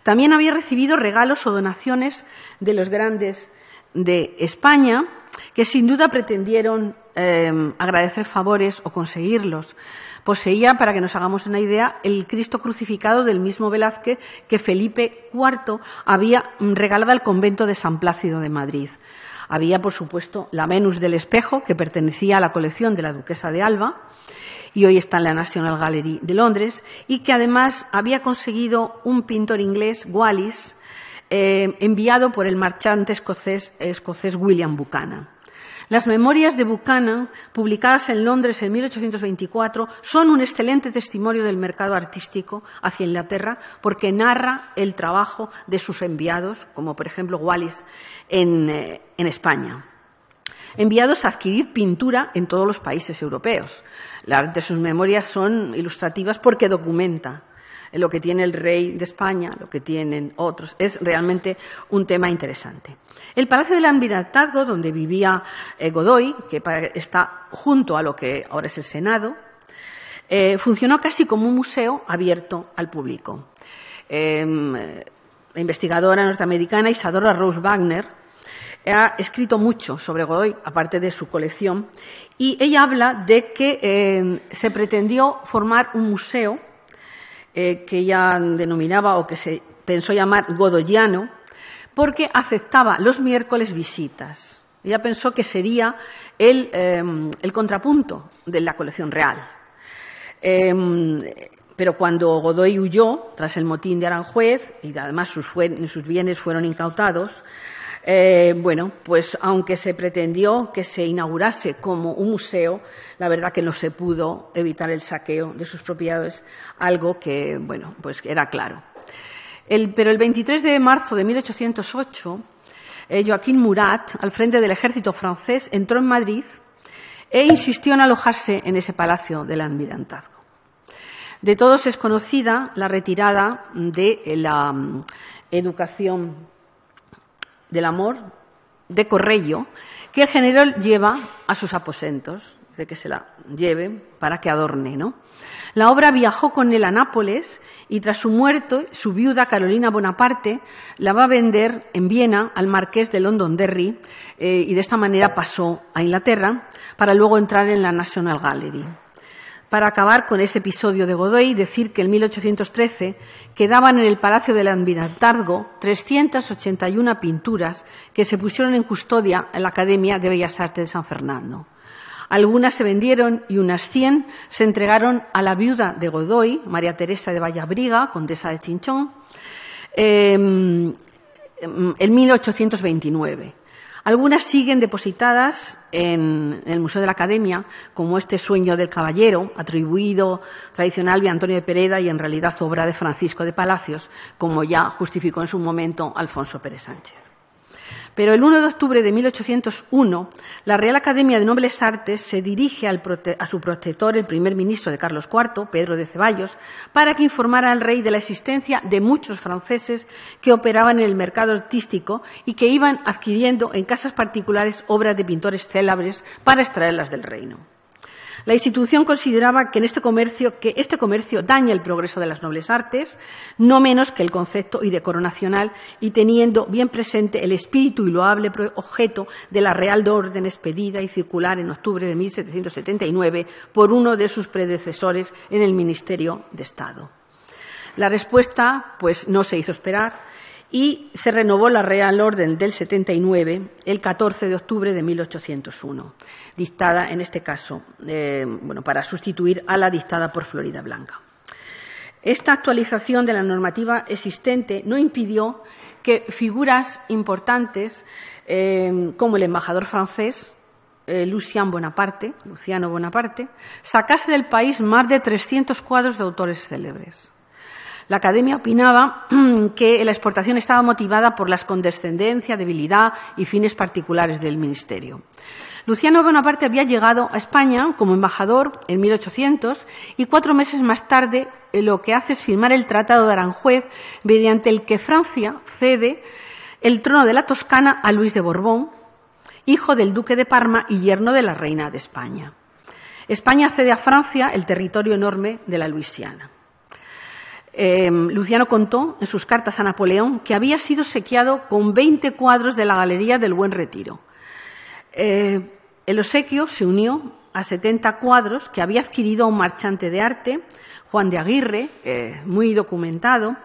También había recibido regalos o donaciones de los grandes de España, que sin duda pretendieron eh, agradecer favores o conseguirlos. Poseía, para que nos hagamos una idea, el Cristo crucificado del mismo Velázquez que Felipe IV había regalado al convento de San Plácido de Madrid. Había, por supuesto, la Venus del Espejo, que pertenecía a la colección de la Duquesa de Alba, y hoy está en la National Gallery de Londres, y que además había conseguido un pintor inglés, Wallis, eh, enviado por el marchante escocés, escocés William Buchanan. Las memorias de Buchanan, publicadas en Londres en 1824, son un excelente testimonio del mercado artístico hacia Inglaterra porque narra el trabajo de sus enviados, como por ejemplo Wallis en, eh, España enviados a adquirir pintura en todos los países europeos. Las de sus memorias son ilustrativas porque documenta lo que tiene el rey de España, lo que tienen otros. Es realmente un tema interesante. El Palacio del Almirantazgo, donde vivía eh, Godoy, que está junto a lo que ahora es el Senado, eh, funcionó casi como un museo abierto al público. Em, la investigadora norteamericana Isadora Rose Wagner ha escrito mucho sobre Godoy, aparte de su colección, y ella habla de que em, se pretendió formar un museo eh, que ella denominaba o que se pensó llamar godoyano, porque aceptaba los miércoles visitas. Ella pensó que sería el, em, contrapunto de la colección real. Em, pero cuando Godoy huyó, tras el motín de Aranjuez, y además sus bienes fueron incautados, eh, bueno, pues aunque se pretendió que se inaugurase como un museo, la verdad que no se pudo evitar el saqueo de sus propiedades, algo que, bueno, pues era claro. pero el 23 de marzo de 1808, eh, Joaquín Murat, al frente del ejército francés, entró en Madrid e insistió en alojarse en ese palacio del almirantazgo. De todos es conocida la retirada de la mm, educación del amor de Correio que el general lleva a sus aposentos. De que se la lleve para que adorne, ¿no? La obra viajó con él a Nápoles y tras su muerte, su viuda Carolina Bonaparte la va a vender en Viena al marqués de Londonderry eh, y de esta manera pasó a Inglaterra para luego entrar en la National Gallery. Para acabar con ese episodio de Godoy, decir que en 1813 quedaban en el Palacio del Almirantazgo 381 pinturas que se pusieron en custodia en la Academia de Bellas Artes de San Fernando. Algunas se vendieron y unas 100 se entregaron a la viuda de Godoy, María Teresa de Vallabriga, condesa de Chinchón, em, en 1829. Algunas siguen depositadas en, el Museo de la Academia, como este Sueño del Caballero, atribuido tradicional a Antonio de Pereda y en realidad obra de Francisco de Palacios, como ya justificó en su momento Alfonso Pérez Sánchez. Pero el 1 de octubre de 1801, la Real Academia de Nobles Artes se dirige a su protector, el primer ministro de Carlos IV, Pedro de Ceballos, para que informara al rey de la existencia de muchos franceses que operaban en el mercado artístico y que iban adquiriendo en casas particulares obras de pintores célebres para extraerlas del reino. La institución consideraba que, en este este comercio daña el progreso de las nobles artes, no menos que el concepto y decoro nacional, y teniendo bien presente el espíritu y loable objeto de la Real de Orden expedida y circular en octubre de 1779 por uno de sus predecesores en el Ministerio de Estado. La respuesta, pues, no se hizo esperar y se renovó la Real Orden del 79 el 14 de octubre de 1801, dictada en este caso eh, bueno, para sustituir a la dictada por Florida Blanca. Esta actualización de la normativa existente no impidió que figuras importantes eh, como el embajador francés, eh, Lucien Bonaparte, Luciano Bonaparte, sacase del país más de 300 cuadros de autores célebres. La Academia opinaba <clears throat> que la exportación estaba motivada por la condescendencia, debilidad y fines particulares del Ministerio. Luciano Bonaparte había llegado a España como embajador en 1800 y cuatro meses más tarde eh, lo que hace es firmar el Tratado de Aranjuez mediante el que Francia cede el trono de la Toscana a Luis de Borbón, hijo del duque de Parma y yerno de la reina de España. España cede a Francia el territorio enorme de la Luisiana. Em, Luciano contó en sus cartas a Napoleón que había sido sequeado con 20 cuadros de la Galería del Buen Retiro. Eh, el obsequio se unió a 70 cuadros que había adquirido un marchante de arte, Juan de Aguirre, eh, muy documentado,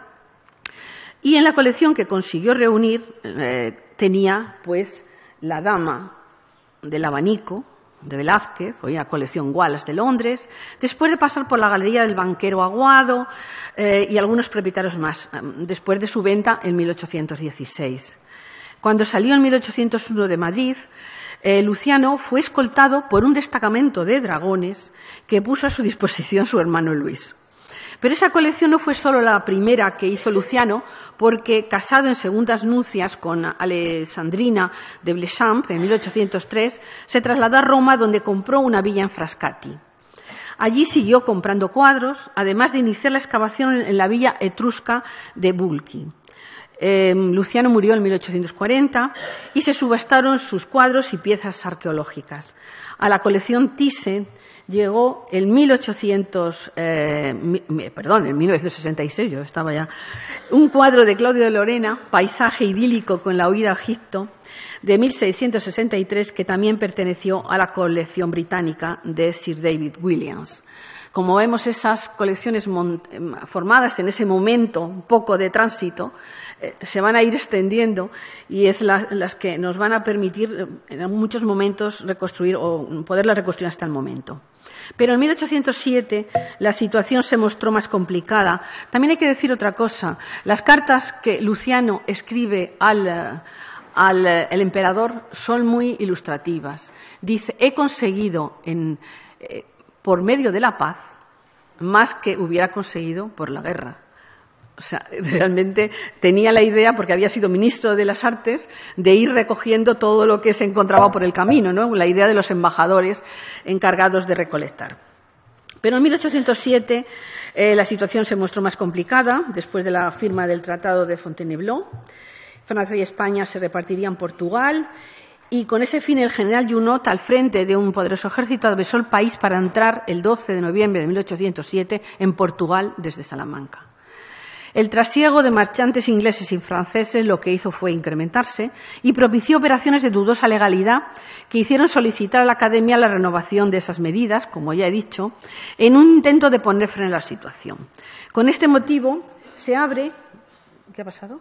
y en la colección que consiguió reunir eh, tenía pues la dama del abanico, de Velázquez, hoy la colección Wallace de Londres, después de pasar por la Galería del Banquero Aguado eh, y algunos propietarios más, em, después de su venta en 1816. Cuando salió en 1801 de Madrid, eh, Luciano fue escoltado por un destacamento de dragones que puso a su disposición su hermano Luis. Pero esa colección no fue solo la primera que hizo Luciano, porque casado en segundas nupcias con Alessandrina de Blechamp en 1803, se trasladó a Roma donde compró una villa en Frascati. Allí siguió comprando cuadros, además de iniciar la excavación en la villa etrusca de Bulki. Em, Luciano murió en 1840 y se subastaron sus cuadros y piezas arqueológicas. A la colección Thyssen llegó en 1800, eh, perdón, en 1966, yo estaba ya, un cuadro de Claudio de Lorena, Paisaje idílico con la huida a Egipto, de 1663, que también perteneció a la colección británica de Sir David Williams. Como vemos, esas colecciones formadas en ese momento, un poco de tránsito, eh, se van a ir extendiendo y es las que nos van a permitir eh, en muchos momentos reconstruir o poderlas reconstruir hasta el momento. Pero en 1807 la situación se mostró más complicada. También hay que decir otra cosa. Las cartas que Luciano escribe al, el emperador son muy ilustrativas. Dice, he conseguido eh, por medio de la paz más que hubiera conseguido por la guerra. O sea, <laughs> realmente tenía la idea, porque había sido ministro de las Artes, de ir recogiendo todo lo que se encontraba por el camino, ¿no? La idea de los embajadores encargados de recolectar. Pero en 1807 eh, la situación se mostró más complicada después de la firma del Tratado de Fontainebleau. Francia y España se repartirían Portugal y con ese fin el general Junot, al frente de un poderoso ejército, atravesó el país para entrar el 12 de noviembre de 1807 en Portugal desde Salamanca. El trasiego de marchantes ingleses y franceses lo que hizo fue incrementarse y propició operaciones de dudosa legalidad que hicieron solicitar a la Academia la renovación de esas medidas, como ya he dicho, en un intento de poner freno a la situación. Con este motivo se abre. ¿Qué ha pasado?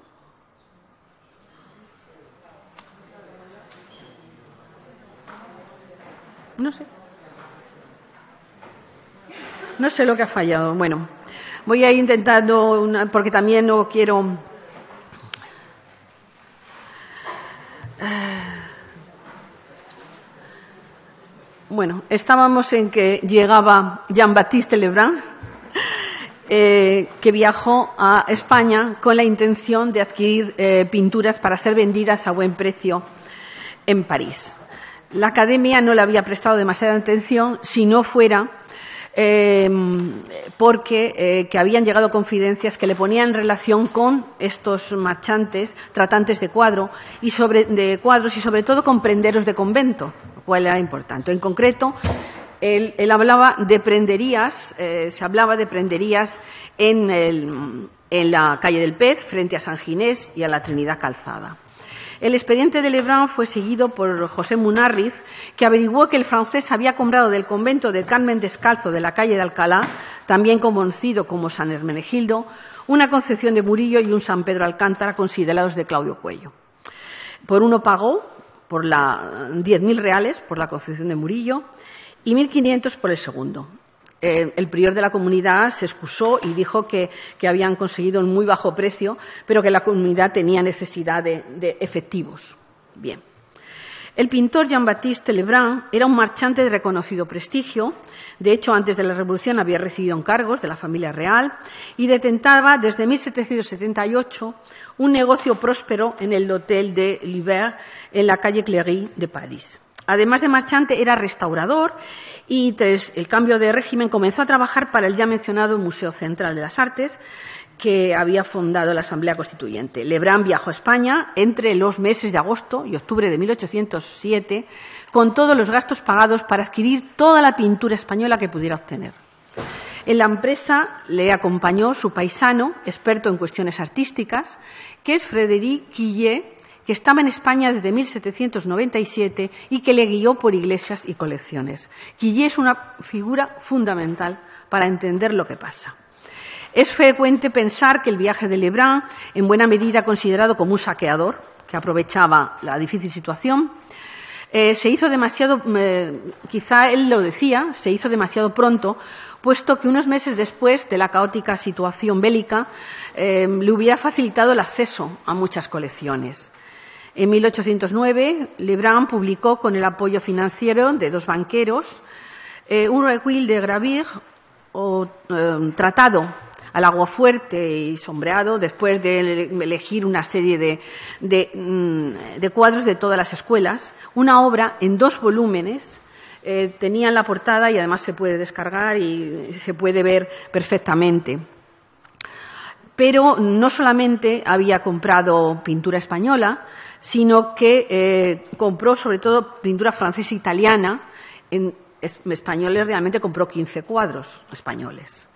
No sé. No sé lo que ha fallado. Bueno, voy a ir intentando, porque también no quiero. Bueno, estábamos en que llegaba Jean-Baptiste Lebrun, eh, que viajó a España con la intención de adquirir eh, pinturas para ser vendidas a buen precio en París. La academia no le había prestado demasiada atención si no fuera em, porque eh, que habían llegado confidencias que le ponían en relación con estos marchantes, tratantes de cuadro y sobre, de cuadros y sobre todo con prenderos de convento, lo cual era importante. En concreto, él, hablaba de prenderías, eh, se hablaba de prenderías en, en la calle del Pez, frente a San Ginés y a la Trinidad Calzada. El expediente de Lebrun fue seguido por José Munarriz, que averiguó que el francés había comprado del convento de Carmen Descalzo de la calle de Alcalá, también conocido como San Hermenegildo, una concepción de Murillo y un San Pedro Alcántara considerados de Claudio Cuello. Por uno pagó por la 10.000 reales por la concepción de Murillo y 1.500 por el segundo. Eh, el prior de la comunidad se excusó y dijo que, habían conseguido un muy bajo precio, pero que la comunidad tenía necesidad de, efectivos. Bien. El pintor Jean-Baptiste Lebrun era un marchante de reconocido prestigio. De hecho, antes de la Revolución había recibido encargos de la familia real y detentaba desde 1778 un negocio próspero en el Hotel de Liber en la calle Cléry de París. Además de marchante, era restaurador y tras el cambio de régimen comenzó a trabajar para el ya mencionado Museo Central de las Artes, que había fundado la Asamblea Constituyente. Lebrun viajó a España entre los meses de agosto y octubre de 1807 con todos los gastos pagados para adquirir toda la pintura española que pudiera obtener. En la empresa le acompañó su paisano, experto en cuestiones artísticas, que es Frédéric Quillet, que estaba en España desde 1797 y que le guió por iglesias y colecciones. Quillé es una figura fundamental para entender lo que pasa. Es frecuente pensar que el viaje de Lebrun, en buena medida considerado como un saqueador, que aprovechaba la difícil situación, eh, se hizo demasiado, eh, quizá él lo decía, se hizo demasiado pronto, puesto que unos meses después de la caótica situación bélica eh, le hubiera facilitado el acceso a muchas colecciones. En 1809, Lebrun publicó con el apoyo financiero de dos banqueros eh, un recuil de Gravir o eh, tratado al agua fuerte y sombreado después de elegir una serie mm, de, cuadros de todas las escuelas, una obra en dos volúmenes. Eh, tenían la portada y además se puede descargar y se puede ver perfectamente pero no solamente había comprado pintura española, sino que eh, compró sobre todo pintura francesa e italiana. En españoles realmente compró 15 cuadros españoles.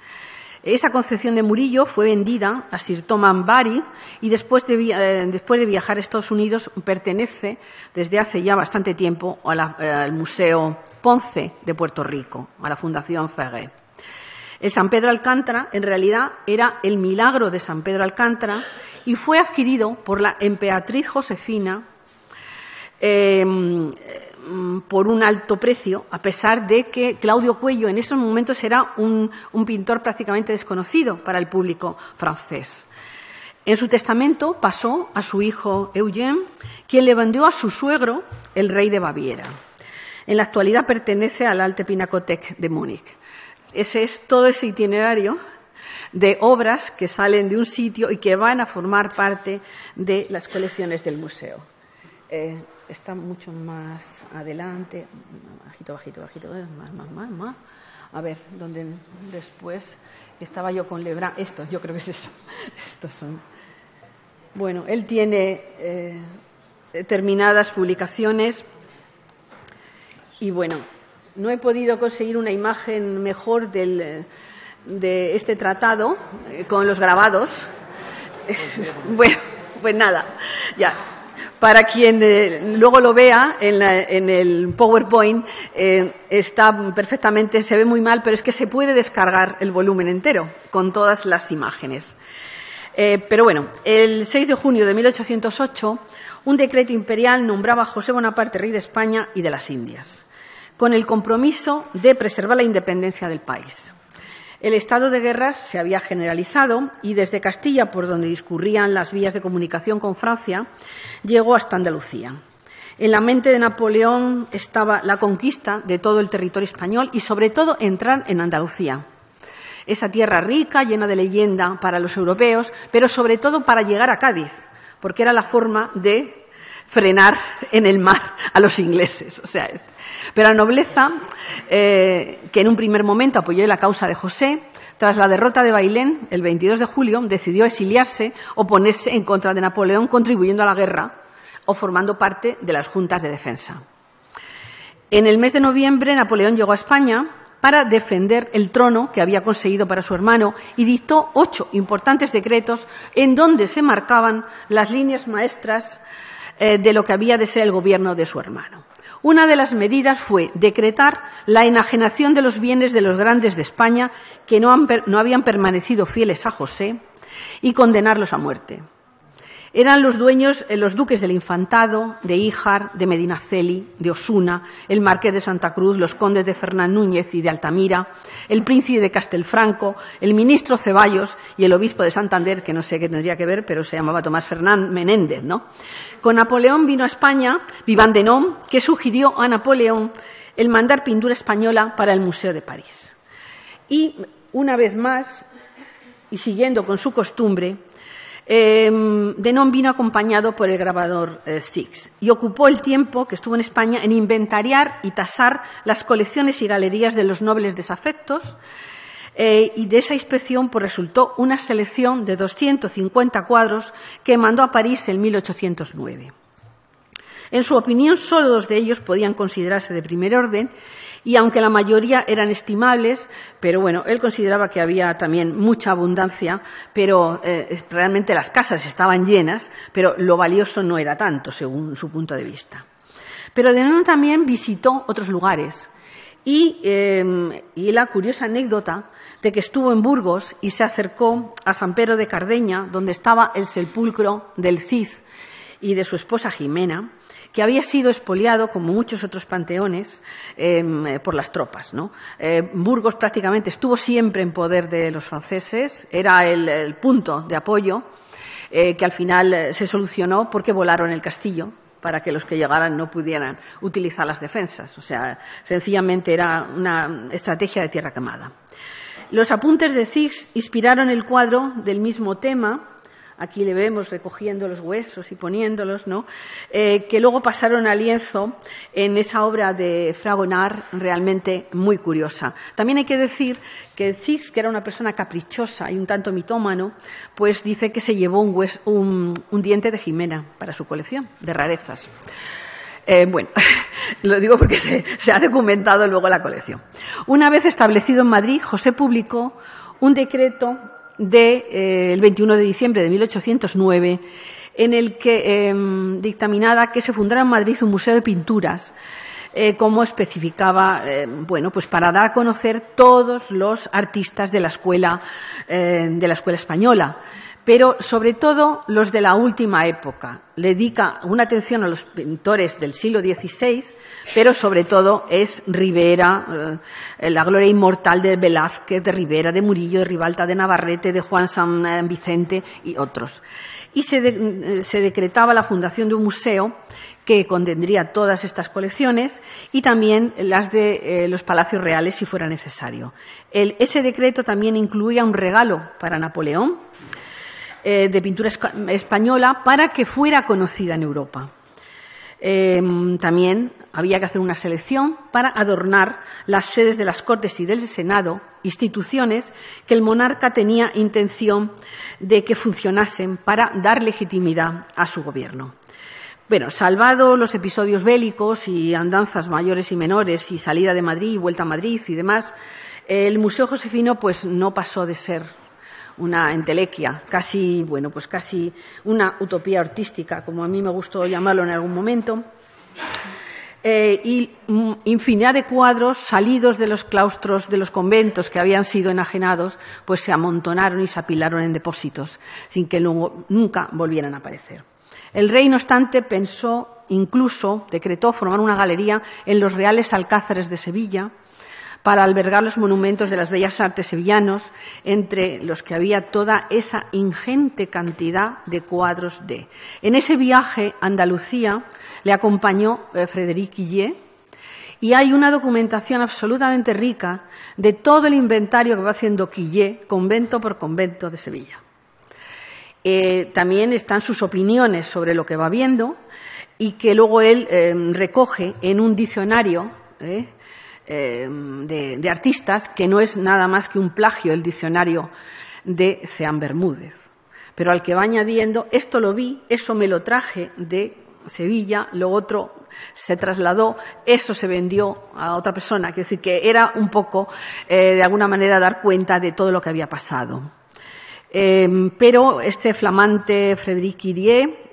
Esa concepción de Murillo fue vendida a Sir Thomas Barry y después de, eh, viajar a Estados Unidos pertenece desde hace ya bastante tiempo al Museo Ponce de Puerto Rico, a la Fundación Ferré. El San Pedro Alcántara, en realidad, era el milagro de San Pedro Alcántara y fue adquirido por la emperatriz Josefina em, por un alto precio, a pesar de que Claudio Cuello en esos momentos era un, pintor prácticamente desconocido para el público francés. En su testamento pasó a su hijo Eugène, quien le vendió a su suegro, el rey de Baviera. En la actualidad pertenece al Alte Pinakothek de Múnich. Ese es todo ese itinerario de obras que salen de un sitio y que van a formar parte de las colecciones del museo. Eh, está mucho más adelante, bajito, bajito, bajito, eh, más, más, más, más. A ver, donde después estaba yo con Lebrun. Estos, yo creo que es eso. <laughs> Estos son. Bueno, él tiene eh, determinadas publicaciones. Y bueno, no he podido conseguir una imagen mejor de este tratado eh, con los grabados. <laughs> bueno, pues nada, ya. Para quien eh, luego lo vea en, el PowerPoint, eh, está perfectamente, se ve muy mal, pero es que se puede descargar el volumen entero con todas las imágenes. pero bueno, el 6 de junio de 1808, un decreto imperial nombraba a José Bonaparte rey de España y de las Indias con el compromiso de preservar la independencia del país. El estado de guerra se había generalizado y desde Castilla, por donde discurrían las vías de comunicación con Francia, llegó hasta Andalucía. En la mente de Napoleón estaba la conquista de todo el territorio español y, sobre todo, entrar en Andalucía. Esa tierra rica, llena de leyenda para los europeos, pero sobre todo para llegar a Cádiz, porque era la forma de frenar en el mar a los ingleses. O sea, pero la nobleza, eh, que en un primer momento apoyó la causa de José, tras la derrota de Bailén, el 22 de julio, decidió exiliarse o ponerse en contra de Napoleón, contribuyendo a la guerra o formando parte de las juntas de defensa. En el mes de noviembre, Napoleón llegó a España para defender el trono que había conseguido para su hermano y dictó ocho importantes decretos en donde se marcaban las líneas maestras eh, de lo que había de ser el gobierno de su hermano. Una de las medidas fue decretar la enajenación de los bienes de los grandes de España que no, habían permanecido fieles a José y condenarlos a muerte. Eran los dueños eh, los duques del Infantado, de Híjar, de Medinaceli, de Osuna, el marqués de Santa Cruz, los condes de Fernán Núñez y de Altamira, el príncipe de Castelfranco, el ministro Ceballos y el obispo de Santander, que no sé qué tendría que ver, pero se llamaba Tomás Fernán Menéndez, ¿no? Con Napoleón vino a España Vivant Denom, que sugirió a Napoleón el mandar pintura española para el Museo de París. Y, una vez más, y siguiendo con su costumbre, eh, Denon vino acompañado por el grabador eh, Six y ocupó el tiempo que estuvo en España en inventariar y tasar las colecciones y galerías de los nobles desafectos. Eh, y de esa inspección pues, resultó una selección de 250 cuadros que mandó a París en 1809. En su opinión, solo dos de ellos podían considerarse de primer orden y aunque la mayoría eran estimables, pero bueno, él consideraba que había también mucha abundancia, pero eh, realmente las casas estaban llenas, pero lo valioso no era tanto, según su punto de vista. Pero Denon también visitó otros lugares y, em, y la curiosa anécdota de que estuvo en Burgos y se acercó a San Pedro de Cardeña, donde estaba el sepulcro del Cid y de su esposa Jimena, que había sido expoliado, como muchos otros panteones, em, eh, por las tropas. Eh, Burgos prácticamente estuvo siempre en poder de los franceses, era el, punto de apoyo eh, que al final se solucionó porque volaron el castillo para que los que llegaran no pudieran utilizar las defensas. O sea, sencillamente era una estrategia de tierra quemada. Los apuntes de Zix inspiraron el cuadro del mismo tema aquí le vemos recogiendo los huesos y poniéndolos, ¿no? Eh, que luego pasaron a lienzo en esa obra de Fragonard realmente muy curiosa. También hay que decir que Zix, que era una persona caprichosa y un tanto mitómano, pues dice que se llevó un, diente de Jimena para su colección de rarezas. Eh, bueno, <laughs> lo digo porque se, ha documentado luego la colección. Una vez establecido en Madrid, José publicó un decreto del de, eh, 21 de diciembre de 1809, en el que em, dictaminaba que se fundara en Madrid un museo de pinturas, eh, como especificaba, em, bueno, pues para dar a conocer todos los artistas de la escuela, eh, de la escuela española pero sobre todo los de la última época. Le dedica una atención a los pintores del siglo XVI, pero sobre todo es Rivera, eh, la gloria inmortal de Velázquez, de Rivera, de Murillo, de Ribalta, de Navarrete, de Juan San eh, Vicente y otros. Y se, eh, decretaba la fundación de un museo que contendría todas estas colecciones y también las de los palacios reales si fuera necesario. ese decreto también incluía un regalo para Napoleón, eh, de pintura española para que fuera conocida en Europa. Em, también había que hacer una selección para adornar las sedes de las Cortes y del Senado, instituciones que el monarca tenía intención de que funcionasen para dar legitimidad a su gobierno. Bueno, salvado los episodios bélicos y andanzas mayores y menores y salida de Madrid y vuelta a Madrid y demás, el Museo Josefino pues no pasó de ser una entelequia, casi, bueno, pues casi una utopía artística, como a mí me gustó llamarlo en algún momento. Eh, y mm, infinidad de cuadros salidos de los claustros de los conventos que habían sido enajenados, pues se amontonaron y se apilaron en depósitos, sin que luego nunca volvieran a aparecer. El rey, no obstante, pensó, incluso decretó formar una galería en los reales alcázares de Sevilla, para albergar los monumentos de las bellas artes sevillanos, entre los que había toda esa ingente cantidad de cuadros de. En ese viaje a Andalucía le acompañó eh, Frédéric y hay una documentación absolutamente rica de todo el inventario que va haciendo Quillé, convento por convento de Sevilla. Eh, también están sus opiniones sobre lo que va viendo y que luego él eh, recoge en un diccionario de, artistas, que no es nada más que un plagio el diccionario de Ceán Bermúdez. Pero al que va añadiendo, esto lo vi, eso me lo traje de Sevilla, lo otro se trasladó, eso se vendió a otra persona. Quiero decir que era un poco, eh, de alguna manera, dar cuenta de todo lo que había pasado. Eh, pero este flamante Frédéric Irié,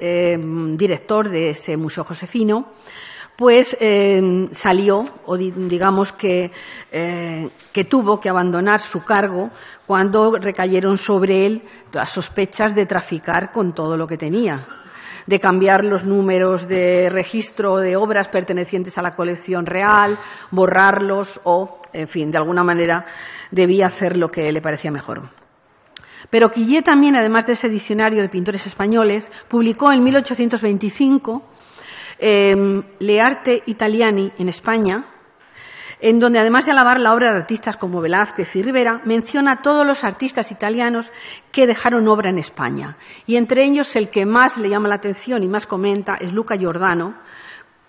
director de ese Museo Josefino, pues eh, salió, o digamos que, eh, que tuvo que abandonar su cargo cuando recayeron sobre él las sospechas de traficar con todo lo que tenía de cambiar los números de registro de obras pertenecientes a la colección real, borrarlos o, en fin, de alguna manera debía hacer lo que le parecía mejor. Pero Quillet también, además de ese diccionario de pintores españoles, publicó en 1825 eh, Le Arte Italiani en España, en donde además de alabar la obra de artistas como Velázquez y Rivera, menciona a todos los artistas italianos que dejaron obra en España. Y entre ellos el que más le llama la atención y más comenta es Luca Giordano,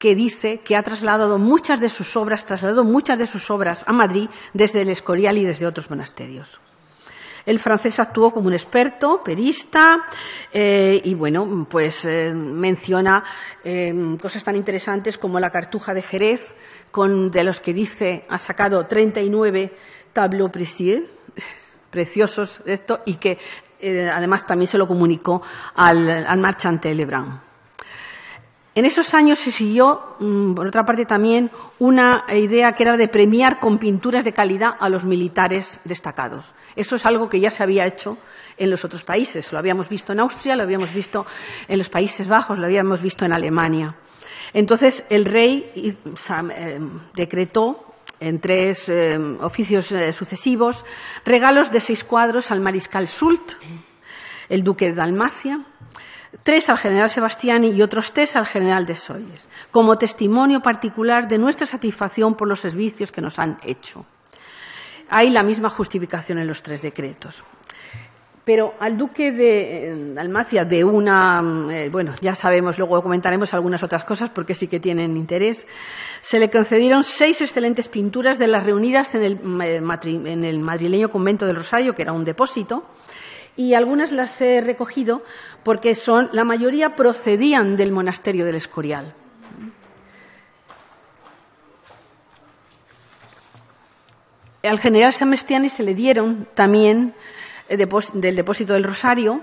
que dice que ha trasladado muchas de sus obras, trasladado muchas de sus obras a Madrid desde el Escorial y desde otros monasterios. El francés actuó como un experto, perista, eh, y bueno, pues eh, menciona eh, cosas tan interesantes como la cartuja de Jerez, de los que dice ha sacado 39 tableaux précieux, <laughs> preciosos esto, y que además también se lo comunicó al, al marchante Lebrun. En esos años se siguió, mm, por otra parte, también una idea que era de premiar con pinturas de calidad a los militares destacados. Eso es algo que ya se había hecho en los otros países. Lo habíamos visto en Austria, lo habíamos visto en los Países Bajos, lo habíamos visto en Alemania. Entonces, el rey eh, decretó en tres eh, oficios eh, sucesivos regalos de seis cuadros al mariscal Sult, el duque de Dalmacia, tres al general Sebastiani y otros tres al general de Soyes, como testimonio particular de nuestra satisfacción por los servicios que nos han hecho. Hay la misma justificación en los tres decretos. Pero al duque de Dalmacia, de una, eh, bueno, ya sabemos, luego comentaremos algunas otras cosas porque sí que tienen interés, se le concedieron seis excelentes pinturas de las reunidas en el, eh, en el madrileño convento del Rosario, que era un depósito, y algunas las he recogido porque son, la mayoría procedían del monasterio del Escorial. Al general Samestiani se le dieron también eh, del depósito del Rosario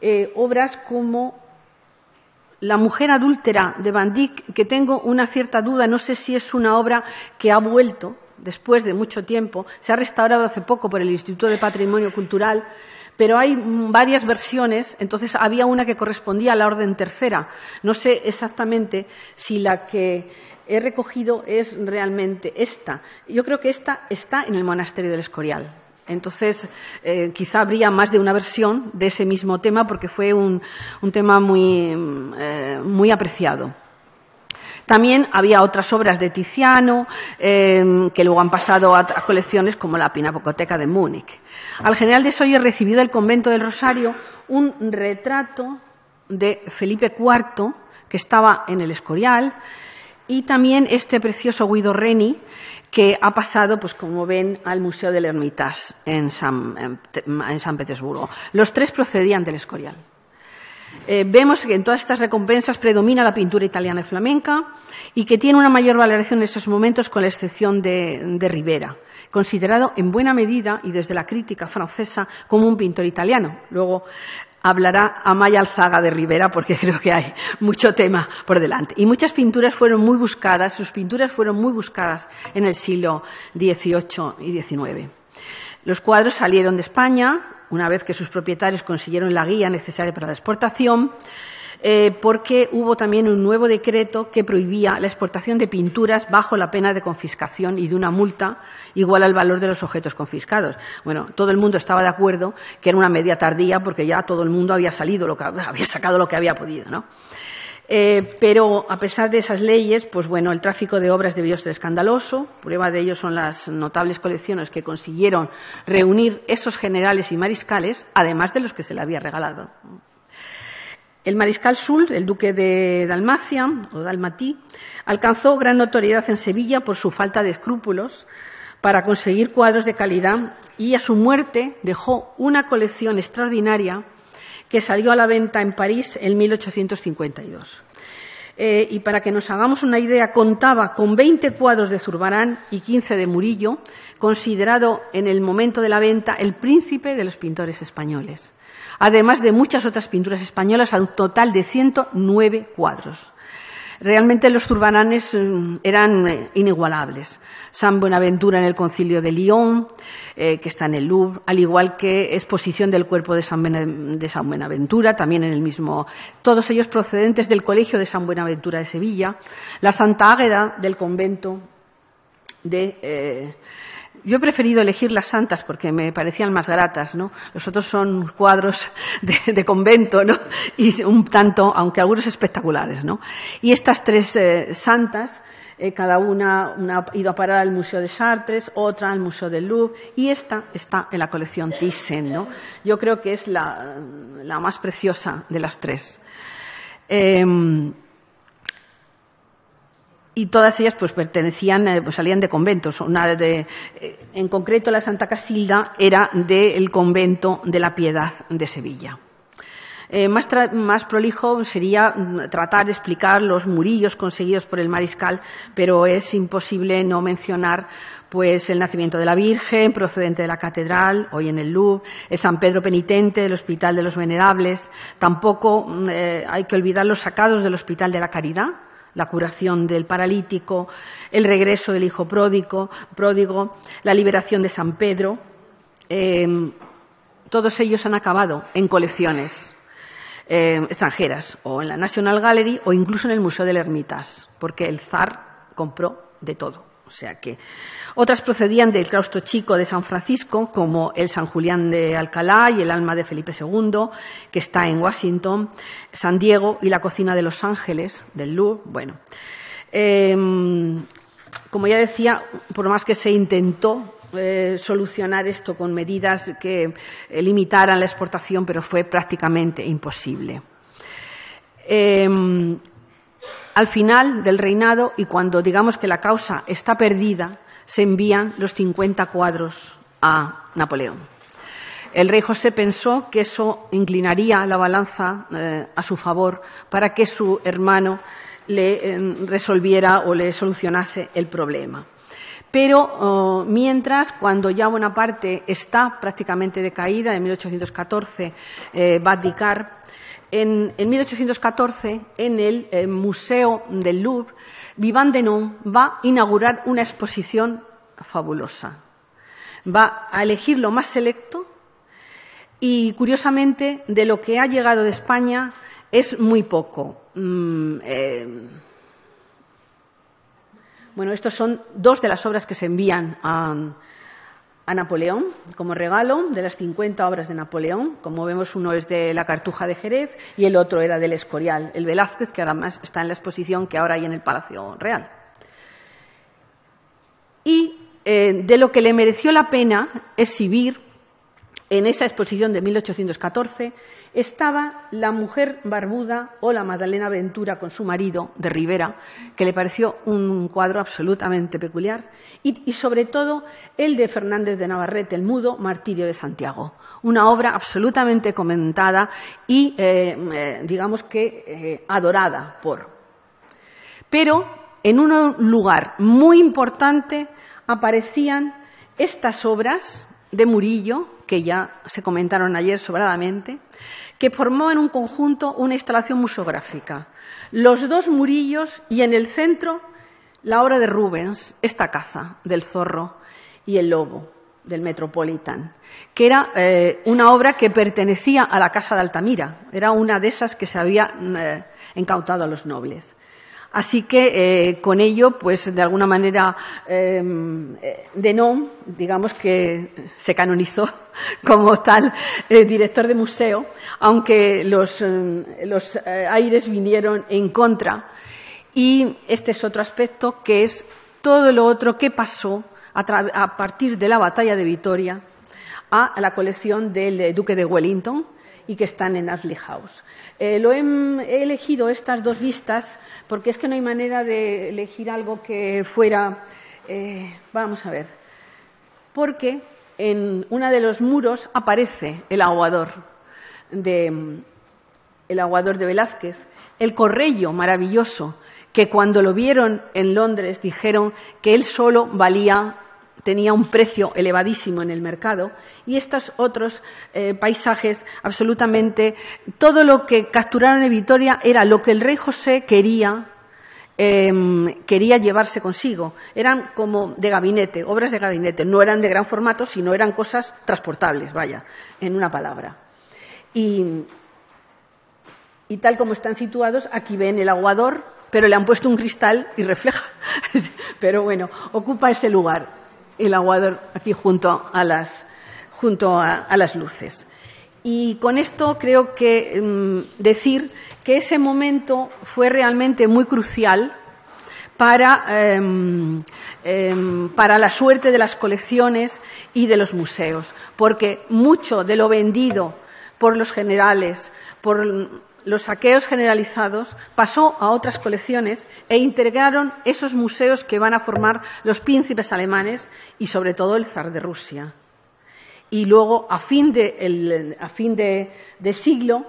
eh, obras como La mujer adúltera de Van Dyck, que tengo una cierta duda, no sé si es una obra que ha vuelto después de mucho tiempo, se ha restaurado hace poco por el Instituto de Patrimonio Cultural, pero hay varias versiones, entonces había una que correspondía a la orden tercera. No sé exactamente si la que he recogido es realmente esta. Yo creo que esta está en el monasterio del Escorial. Entonces, eh, quizá habría más de una versión de ese mismo tema porque fue un, tema muy, eh, muy apreciado. También había otras obras de Tiziano em, que luego han pasado a, colecciones como la Pinacoteca de Múnich. Al general de Soyer recibió del convento del Rosario un retrato de Felipe IV que estaba en el Escorial y también este precioso Guido Reni que ha pasado, pues como ven, al Museo del Hermitage en en San Petersburgo. Los tres procedían del Escorial. Eh, vemos que en todas estas recompensas predomina la pintura italiana y flamenca y que tiene una mayor valoración en estos momentos con la excepción de, de Rivera, considerado en buena medida y desde la crítica francesa como un pintor italiano. Luego hablará Amaya Alzaga de Rivera porque <laughs> creo que hay mucho tema por delante. Y muchas pinturas fueron muy buscadas, sus pinturas fueron muy buscadas en el siglo XVIII y XIX. Los cuadros salieron de España una vez que sus propietarios consiguieron la guía necesaria para la exportación, eh, porque hubo también un nuevo decreto que prohibía la exportación de pinturas bajo la pena de confiscación y de una multa igual al valor de los objetos confiscados. Bueno, todo el mundo estaba de acuerdo que era una media tardía porque ya todo el mundo había salido lo que había sacado lo que había podido, ¿no? Eh, pero a pesar de esas leyes, pues bueno, el tráfico de obras debió ser escandaloso. Prueba de ello son las notables colecciones que consiguieron reunir esos generales y mariscales, además de los que se le había regalado. El mariscal Sul, el duque de Dalmacia o Dalmatí, alcanzó gran notoriedad en Sevilla por su falta de escrúpulos para conseguir cuadros de calidad y a su muerte dejó una colección extraordinaria que salió a la venta en París en 1852. Eh, y para que nos hagamos una idea, contaba con 20 cuadros de Zurbarán y 15 de Murillo, considerado en el momento de la venta el príncipe de los pintores españoles, además de muchas otras pinturas españolas, a un total de 109 cuadros. Realmente los turbananes mm, eran eh, inigualables. San Buenaventura en el concilio de Lyon, eh, que está en el Louvre, al igual que exposición del cuerpo de San, Buenaventura, también en el mismo, todos ellos procedentes del Colegio de San Buenaventura de Sevilla, la Santa Águeda del convento de eh, yo he preferido elegir las santas porque me parecían más gratas, ¿no? Los otros son cuadros <laughs> de, convento, ¿no? Y un tanto, aunque algunos espectaculares, ¿no? Y estas tres eh, santas, eh, cada una, una, ha ido a parar al Museo de Chartres, otra al Museo del Louvre, y esta está en la colección Thyssen, ¿no? Yo creo que es la, más preciosa de las tres. Em, y todas ellas pues pertenecían, eh, pues salían de conventos. Eh, en concreto la Santa Casilda era del convento de la Piedad de Sevilla. Eh, más, más, prolijo sería mm, tratar de explicar los murillos conseguidos por el mariscal, pero es imposible no mencionar pues el nacimiento de la Virgen, procedente de la catedral, hoy en el Louvre, el San Pedro Penitente del Hospital de los Venerables. Tampoco mm, hay que olvidar los sacados del Hospital de la Caridad, la curación del paralítico, el regreso del hijo pródigo, la liberación de San Pedro. Em, todos ellos han acabado en colecciones em, extranjeras, o en la National Gallery, o incluso en el Museo del Ermitas, porque el zar compró de todo. O sea que otras procedían del claustro chico de San Francisco, como el San Julián de Alcalá y el alma de Felipe II, que está en Washington, San Diego y la cocina de Los Ángeles, del Louvre. Bueno, em, como ya decía, por más que se intentó eh, solucionar esto con medidas que eh, limitaran la exportación, pero fue prácticamente imposible. Em, al final del reinado y cuando digamos que la causa está perdida, se envían los 50 cuadros a Napoleón. El rey José pensó que eso inclinaría la balanza eh, a su favor para que su hermano le eh, resolviera o le solucionase el problema. Pero oh, mientras, cuando ya Bonaparte está prácticamente decaída, en 1814 eh, va a abdicar, en, 1814, en el Museo del Louvre, Vivant Denon va a inaugurar una exposición fabulosa. Va a elegir lo más selecto y, curiosamente, de lo que ha llegado de España es muy poco. Mm, eh, bueno, estas son dos de las obras que se envían a, a Napoleón como regalo de las 50 obras de Napoleón. Como vemos, uno es de la Cartuja de Jerez y el otro era del Escorial, el Velázquez, que además está en la exposición que ahora hay en el Palacio Real. Y eh, de lo que le mereció la pena exhibir en esa exposición de 1814 estaba la mujer barbuda o la Magdalena Ventura con su marido de Rivera, que le pareció un cuadro absolutamente peculiar, y, sobre todo el de Fernández de Navarrete, el mudo Martirio de Santiago, una obra absolutamente comentada y, eh, eh, digamos que, eh, adorada por. Pero en un lugar muy importante aparecían estas obras de Murillo, que ya se comentaron ayer sobradamente, que formó en un conjunto una instalación museográfica. Los dos murillos y en el centro la obra de Rubens, esta caza del zorro y el lobo del Metropolitan, que era eh, una obra que pertenecía a la Casa de Altamira, era una de esas que se había eh, incautado a los nobles. Así que eh, con ello, pues de alguna manera, eh, Denon, digamos que se canonizó <laughs> como tal eh, director de museo, aunque los, aires vinieron en contra. Y este es otro aspecto que es todo lo otro que pasó a partir de la batalla de Vitoria a la colección del Duque de Wellington, y que están en Ashley House. Eh, lo he, elegido estas dos vistas porque es que no hay manera de elegir algo que fuera. Eh, vamos a ver. Porque en uno de los muros aparece el aguador de, el aguador de Velázquez, el corrello maravilloso que cuando lo vieron en Londres dijeron que él solo valía tenía un precio elevadísimo en el mercado y estos otros eh, paisajes absolutamente todo lo que capturaron en Vitoria era lo que el rey José quería em, quería llevarse consigo. Eran como de gabinete, obras de gabinete. No eran de gran formato, sino eran cosas transportables, vaya, en una palabra. Y, y tal como están situados, aquí ven el aguador, pero le han puesto un cristal y refleja. <laughs> pero bueno, ocupa ese lugar el aguador aquí junto a las, junto a, las luces. Y con esto creo que mm, decir que ese momento fue realmente muy crucial para, em, em, para, la suerte de las colecciones y de los museos, porque mucho de lo vendido por los generales, por los saqueos generalizados, pasó a otras colecciones e integraron esos museos que van a formar los príncipes alemanes y, sobre todo, el zar de Rusia. Y luego, a fin de, siglo,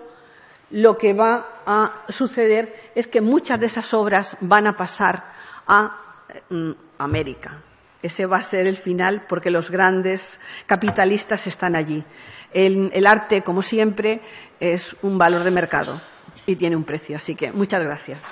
lo que va a suceder es que muchas de esas obras van a pasar a mm, América. Ese va a ser el final porque los grandes capitalistas están allí. El, arte, como siempre, es un valor de mercado y tiene un precio. Así que muchas gracias.